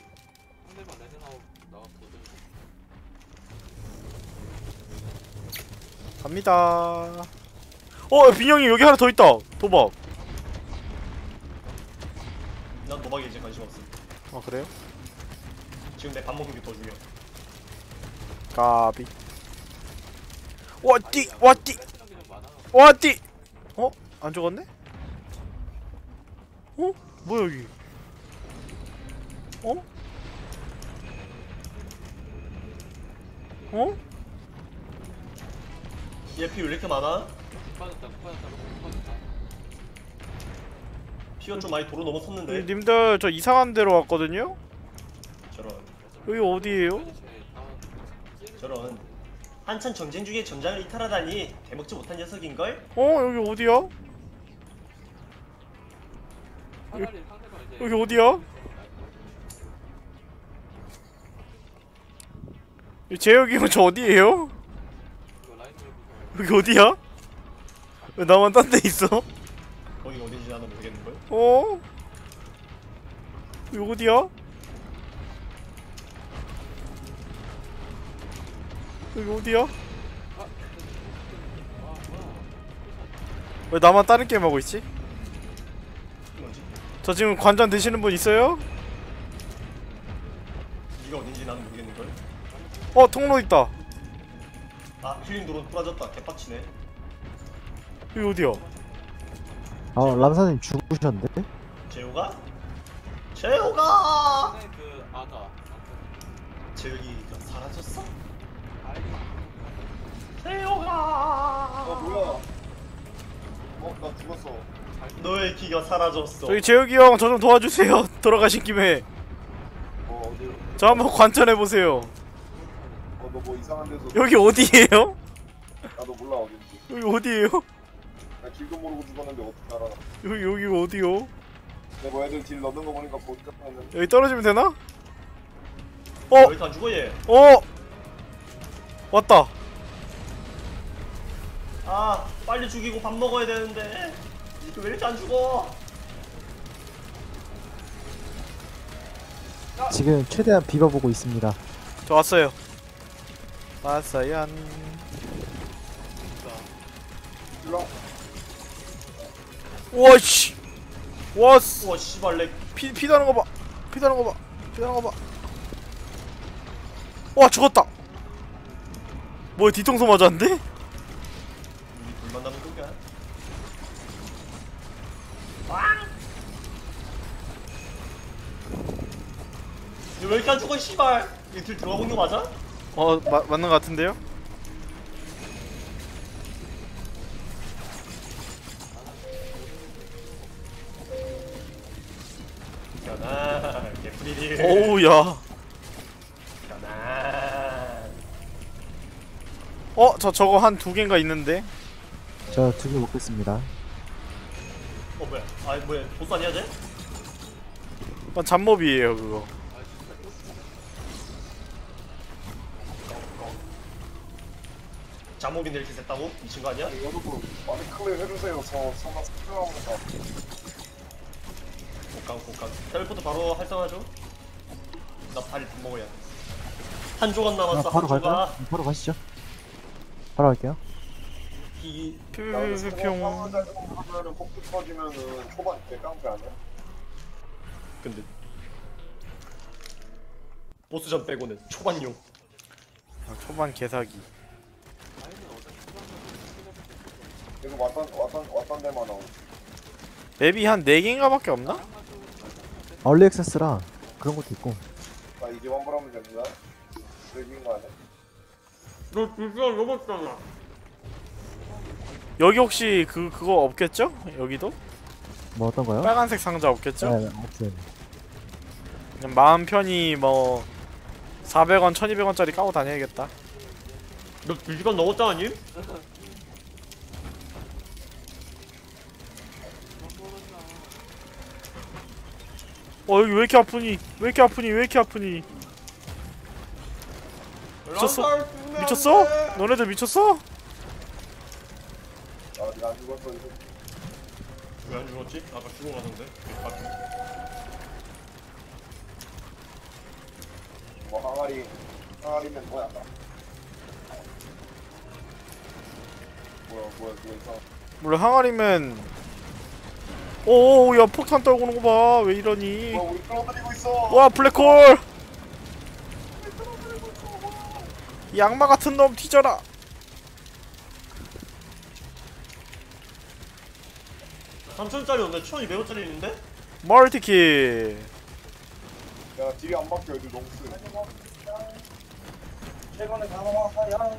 갑니다. 어 빈형이 여기 하나 더 있다. 도박. 난 도박에 이제 관심 없음. 아 그래요? 지금 내 밥 먹는 게 더 중요해 까비 와띠 와띠 와띠 어? 안 죽었네? 어? 뭐야 여기 어? 어? 얘피 왜 이렇게 많아? 빠졌다 빠졌다 피가 좀 많이 도로 넘어섰는데 네, 님들 저 이상한 데로 왔거든요? 저런 여기 어디에요? 저런 한참 전쟁 중에 전장을 이탈하다니 대먹지 못한 녀석인걸? 어 여기 어디야? 여기 어디야? 이 재혁이 형 저 어디에요? 여기 어디야? 왜 나만 딴 데 있어? 거기가 어딘지 나는 모르겠는 걸. 어? 여기 어디야? 여기 어디야? 왜 나만 다른 게임 하고 있지? 저 지금 관전 되시는 분 있어요? 네가 어딘지 나는 모르겠는 걸. 어 통로 있다. 아 힐링 드론 부러졌다. 개빡치네. 여기 어디야? 아 람사님 죽으셨는데? 재호가? 재호가! 상대 그 아가 재혁이가 사라졌어? 어 재호가! 뭐야 어나 죽었어 너의 기가 사라졌어. 저기 재혁이 형 저 좀 도와주세요. 돌아가신 김에 어 어디 저 한번 관전해 보세요. 어너 뭐 이상한 데서 여기 어디예요? 나도 몰라 어딘지 여기 어디예요? 나 길도 모르고 죽었는데 어떻게 알아 여기 여기가 어디요? 근데 뭐 애들 딜 넣는 거 보니까 보니까 여기 떨어지면 되나? 어, 왜 이렇게 안 죽어 얘? 어, 왔다. 아 빨리 죽이고 밥 먹어야 되는데 왜 이렇게 안 죽어? 지금 최대한 비벼보고 있습니다. 저 왔어요. 왔어요. 일로 와 씨. 와 씨발 렉 피 피다는 거 봐. 피다는 거 봐. 피다는 거 봐. 와 죽었다. 뭐야 뒤통수 맞았는데? 우리 불만 나는 건가? 얘왜 이렇게 안 죽어 씨발 이들 들어가 본거 맞아? 어 마, 맞는 거 같은데요? 가나 개프리딜 오우야. 가나 어 저 저거 한 두 개인가 있는데. 저 두 개 먹겠습니다. 어 뭐야 아 뭐야 보스 아니야 쟤? 그건 잡몹이에요 그거. 잠목인데 이렇게 셌다고? 미친 거 아니야? 여러분 많이 클리어 해주세요 저 성나 스크럽니다 곡강 곡강 텔레포트 바로 활성화죠? 나 빨리 밥 먹어야 돼. 한 조각 아, 남았어 바로 한 갈까요? 조각 바로 가시죠. 바로 갈게요. 이 퓨퓨퓨. 하면은 폭주 터지면은 초반 때 깡패 아니야? 근데 보스전 빼고는 초반용 초반 개사기. 계속 왔던 왔던 왔던 데만 나오고 맵이 한 4개인가밖에 없나? 얼리 액세스라 그런 것도 있고. 나 이제 환불하면 됩니다 여기인 거 아니야? 너 진짜 넘었잖아 여기 혹시 그 그거 없겠죠? 여기도? 뭐 어떤 거요? 빨간색 상자 없겠죠? 네, 없어요. 그냥 마음 편히 뭐 400원, 1200원짜리 까고 다녀야겠다. 너 2시간 넘었잖아 니? 어 여기 왜 이렇게 아프니? 왜 이렇게 아프니? 왜 이렇게 아프니? 미쳤어? 미쳤어? 너네들 미쳤어? 아 내가 안 죽었어 이거 왜안 죽었지? 아까 죽어가던데 뭐 항아리 항아리면 뭐야 나 뭐야 뭐야 뭐야 이상 물론 항아리면 오야 폭탄 떨구는 거 봐. 왜 이러니? 뭐야 우리 끌어들이고 있어 와 블랙홀! 이 악마 같은 놈 뒤져라. 3천원짜리 온데 1200원짜리 있는데? 멀티킬. 야 딜이 안 막혀 애들 너무 세 최근에 가마하야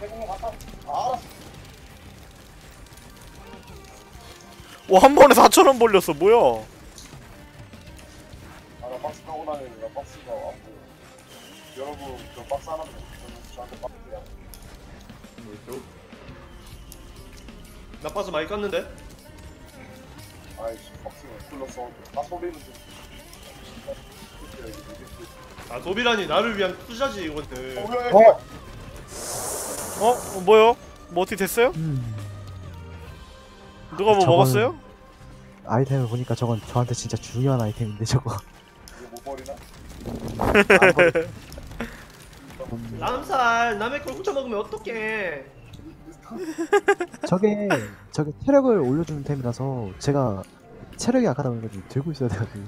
최근에 갔다 알았어 와 한 번에 4천 원 벌렸어. 뭐야? 아 나 박스 타고 다니는데 박스가 안 보여 여러분 저 박스 하나 주세요 저한테 박스야 나 버스 많이 깠는데? 아 아이씨 퍽스는 불렀어 다 소리는 좀아 소비라니 나를 위한 투자지 이거는. 어, 어? 어? 어 뭐요? 뭐 어떻게 됐어요? 음, 누가 뭐 저거는- 먹었어요? 아이템을 보니까 저건 저한테 진짜 중요한 아이템인데 저거. 이거 못 버리 나? 남살 남의 걸 훔쳐 먹으면 어떡해? 저게 저게 체력을 올려주는 템이라서 제가 체력이 약하다 보니까 좀 들고 있어야 돼가지고.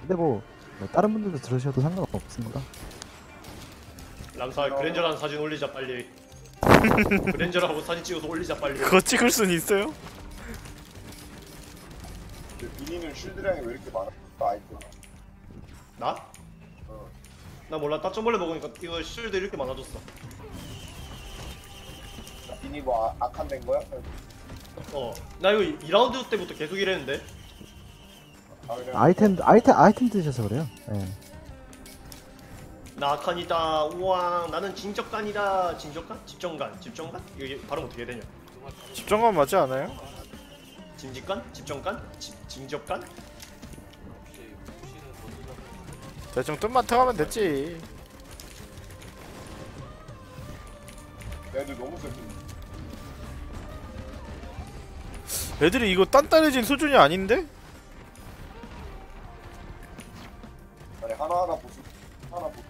근데 뭐, 뭐 다른 분들도 들으셔도 상관없습니다. 남살 그랜저라는 사진 올리자 빨리. 그랜저라고 사진 찍어서 올리자 빨리. 그거 찍을 순 있어요? 근데 비니는 쉴드량이 왜 이렇게 많아? 아이템 나? 어. 나 몰라 따점벌레 먹으니까 이거 실드 이렇게 많아졌어. 비니 뭐 아, 악한 된 거야? 어. 나 이거 2라운드 때부터 계속 이랬는데. 아, 그냥 아이템 아이템 아이템 드셔서 그래요. 예. 나 악한이다. 우와. 나는 진적간이다. 진적간? 집정간? 집정간? 이거 발음 어떻게 해야 되냐? 집정관 맞지 않아요? 진직간? 집정간? 집 진적간? 대충 뜻만 터가면 됐지. 애들 너무 세지. 애들이 이거 단단해진 수준이 아닌데? 아니 하나하나 보스 하나 보스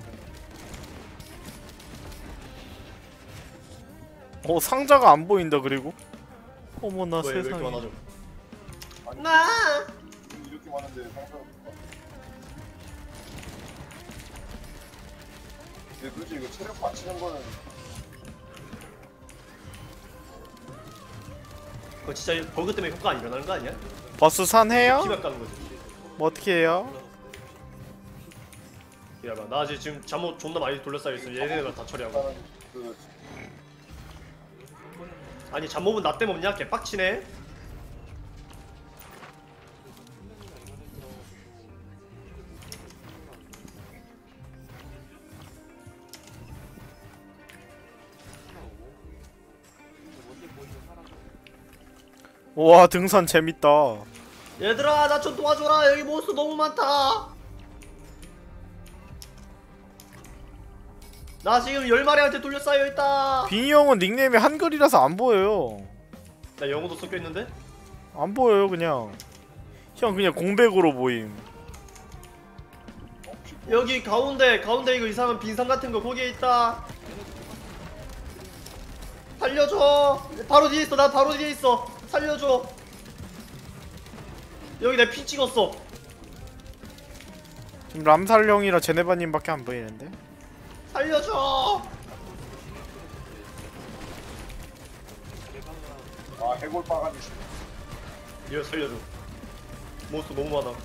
어 상자가 안 보인다 그리고? 어머나 세상에. 나! 이렇게 많은데 상사가 근데 도대체 이거 체력 받치는 거는 그거 진짜 버그 때문에 효과 안 일어나는 거 아니야? 버스 산해요? 피가 까는 거지. 뭐 어떻게 해요? 기다려봐. 나 아직 지금 잠옷 존나 많이 돌려싸여 있어. 얘네가 다 처리하고. 일단은 그 아니 잠옷은 나 없냐? 개빡치네. 와 등산 재밌다 얘들아 나 좀 도와줘라. 여기 몬스터 너무 많다. 나 지금 열 마리한테 돌려싸여 있다. 빈이 형은 닉네임이 한글이라서 안 보여요 나 영어도 섞여 있는데? 안 보여요 그냥 형 그냥 공백으로 보임 여기 가운데 가운데 이거 이상한 빈산 같은 거 거기에 있다. 살려줘. 바로 뒤에 있어. 나 바로 뒤에 있어. 살려줘. 여기 내 피 찍었어. 지금 람살 형이랑 제네바님밖에 안 보이는데 살려줘. 아 해골 빠가지 이거 살려줘. 몬스터 너무 많아.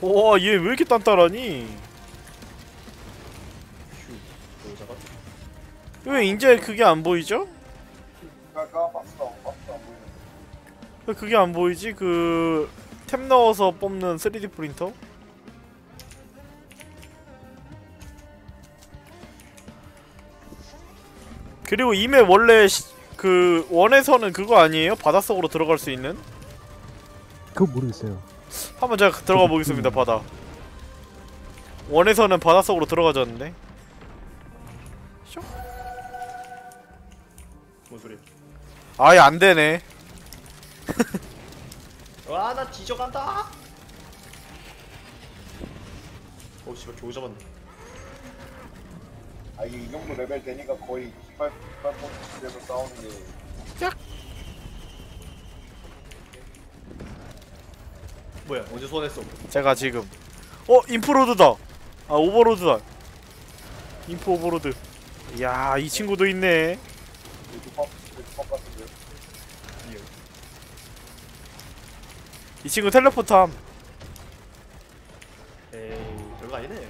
와 얘 왜 이렇게 단단하니 휴. 왜 이제 그게 안 보이죠? 까까 박스 나오고 박스 안 보이는 왜 그게 안 보이지? 그 탭 넣어서 뽑는 3D 프린터? 그리고 이맵 원래 시, 그 원에서는 그거 아니에요? 바닷속으로 들어갈 수 있는? 그건 모르겠어요. 한번 제가 들어가 보겠습니다 바다 원에서는 바닷속으로 들어가졌는데 뭔 소리야? 아예 안 되네 와, 나 뒤져간다. 어, 씨발 겨우 잡았네. 아 이게 이 정도 레벨 되니까 거의 깃발 깃발 포트에서 싸우는 게 뭐야? 언제 소환했어? 제가 지금 어 인프로드다 아 오버로드다 인프 오버로드 이야 이 친구도 있네 두팝 같은데 이 친구 텔레포트함 에이, 별거 아니네.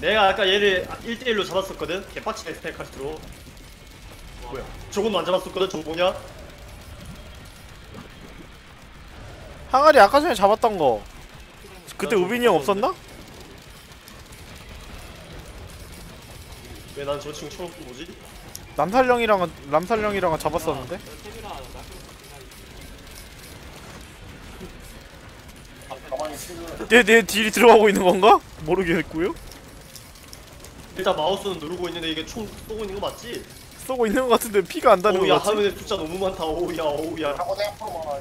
내가 아까 얘를 1대1로 잡았었거든? 개빡치네 스테이카스트로 뭐야 저건 안 잡았었거든? 저거 뭐냐? 항아리 아까 전에 잡았던 거 그때 우빈이 형 없었나? 왜 난 저 친구 처음 본 거지? 남살령이랑은 남살령이랑은 잡았었는데. 세미나 나그 가만히 있으면 내내 딜이 들어가고 있는 건가? 모르겠고요. 일단 마우스는 누르고 있는데 이게 총 쏘고 있는 거 맞지? 쏘고 있는 것 같은데 피가 안 오우야 것 같지? 화면에 숫자 너무 많다 앞으로 막아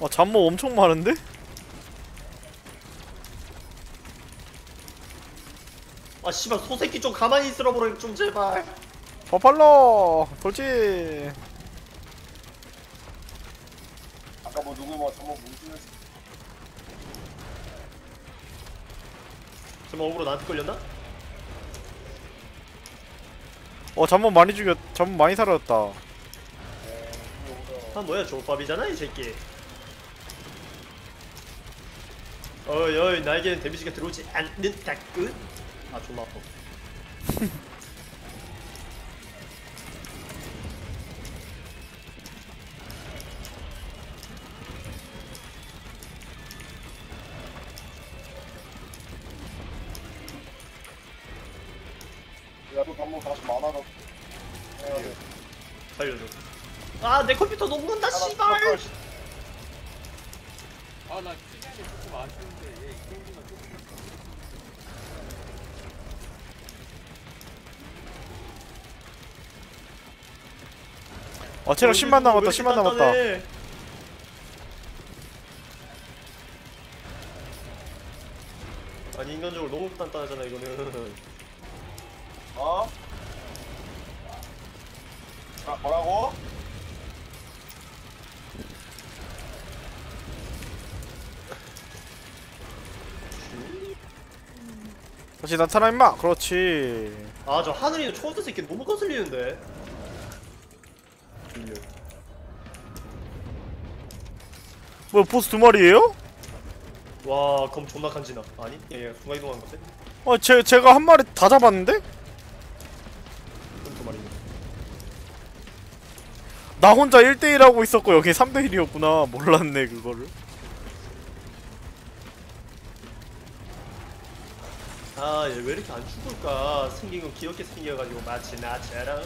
아 잠모 엄청 많은데? 아 씨발 소새끼 좀 가만히 있으라 보라 좀 제발 버팔로 돌진. 아까 뭐 누구 뭐 전부 뭉치면서 정말 억울로 나한테 걸렸나? 어 잠모 많이 죽였. 잠모 많이 살았다. 아 뭐야 조밥이잖아 이 새끼 어이 어이 나에게는 데미지가 들어오지 않는 다끝 아 존나 아 아 체력 10만 남았다. 10만 남았다. 아니 인간적으로 너무 단단하잖아 이거는 어? 아 뭐라고? 다시 나타나 임마. 그렇지. 아 저 하늘이 초원대 새끼 너무 거슬리는데 밀려. 뭐야 보스 두 마리예요? 와, 검 존나 간지나. 아니? 얘 순간 이동한 건데? 어, 제 제가 한 마리 다 잡았는데? 두 마리네. 나 혼자 1대1 하고 있었고 여기 3대1이었구나. 몰랐네 그거를. 아, 얘 왜 이렇게 안 죽을까? 생긴 건 귀엽게 생겨가지고 마치 나처럼.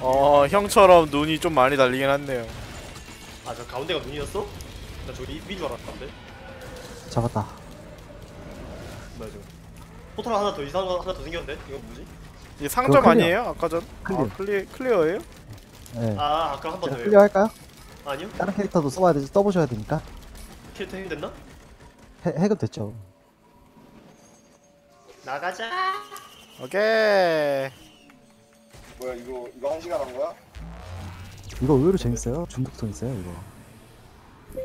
어, 형처럼 눈이 좀 많이 달리긴 했네요. 아, 저 가운데가 눈이었어? 나 저기 입인 줄 알았는데. 잡았다. 뭐야 저거? 포털 하나 더 이상한 거 하나 더 생겼는데? 이건 뭐지? 이게 상점 그거 클리어. 아니에요? 아까 전? 클리어. 아, 클리 클리어예요? 네. 아, 아까 한 번 제가 더요. 클리어 할까요? 아니요? 다른 캐릭터도 써봐야 되지, 써보셔야 되니까. 캐릭터 해결됐나? 해, 해급 됐죠. 나가자. 오케이. 뭐야 이거 이거 한 시간 한 거야? 이거 의외로 재밌어요. 중독성 있어요, 이거.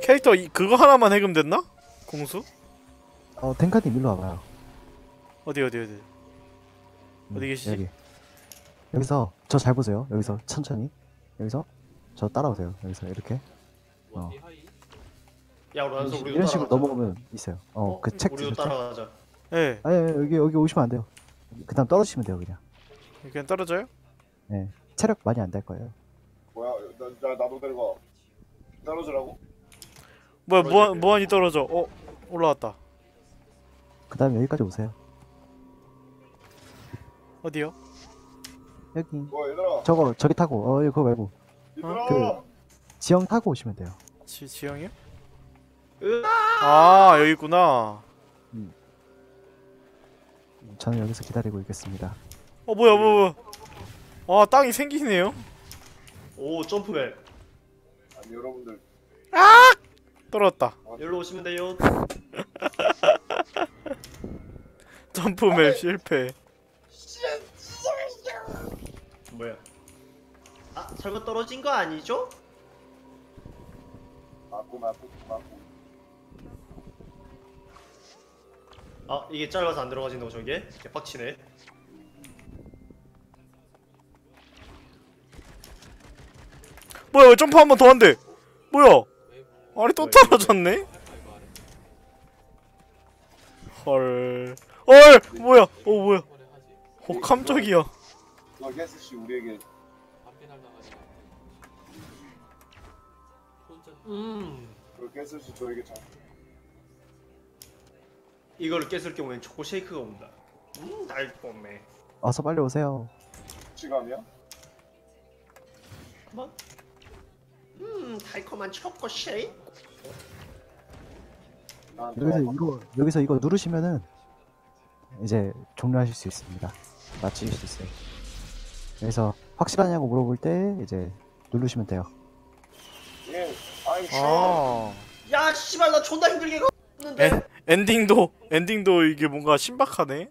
캐릭터 이, 그거 하나만 해금됐나? 공수? 어, 탱카님 일로 와봐요. 어디 어디 어디? 음, 어디 계시지? 여기. 여기서 저 잘 보세요. 여기서 천천히. 여기서 저 따라오세요. 여기서 이렇게. 어. 야, 우리 이런, 우리도 이런 식으로 따라가자. 넘어오면 있어요. 어, 그 책 우리도? 따라가자. 예. 아니, 여기 여기 오시면 안 돼요. 그 다음 떨어지시면 돼요, 그냥. 그냥 떨어져요? 네. 체력 많이 안 될 거예요. 뭐야 나, 나 나도 데려가 떨어지라고? 뭐야 무한 무한히 떨어져. 어 올라왔다. 그다음에 여기까지 오세요. 어디요? 여기. 뭐 얘들아 저거 저기 타고. 어, 이거 그거 말고 얘들아 그- 지형 타고 오시면 돼요. 지 지영이요? 으아! 아 여기 있구나. 저는 여기서 기다리고 있겠습니다. 어 뭐야 뭐야. 뭐야. 아 땅이 생기네요. 오, 점프맨. 아니 여러분들 떨어졌다. 여기로 오시면 돼요. 점프맵 실패. 뭐야? 아, 설마 떨어진 거 아니죠? 맞고 맞고 맞고 아, 이게 짧아서 안 들어가진다고 저게? 개빡치네. 뭐야 왜 점프 한 번 더 한대? 뭐야? 아니 또 떨어졌네? 헐. 헐 뭐야? 어 뭐야? 어 깜짝이야. 게스 씨 우리에게 음. 그 게스 씨 저에게 이거를 깼을 경우엔 초코 쉐이크가 온다. 음 달콤해. 와서 빨리 오세요. 시간이야? 한번. 음 달콤한 초코 쉐이크. 나한테 여기서 와봐. 이거 여기서 이거 누르시면은 이제 종료하실 수 있습니다. 마치실 수 있어요. 그래서 확실하냐고 물어볼 때 이제 누르시면 돼요. 예. 아야 씨발 나 존나 힘들게 걷는데. 엔, 엔딩도 엔딩도 이게 뭔가 신박하네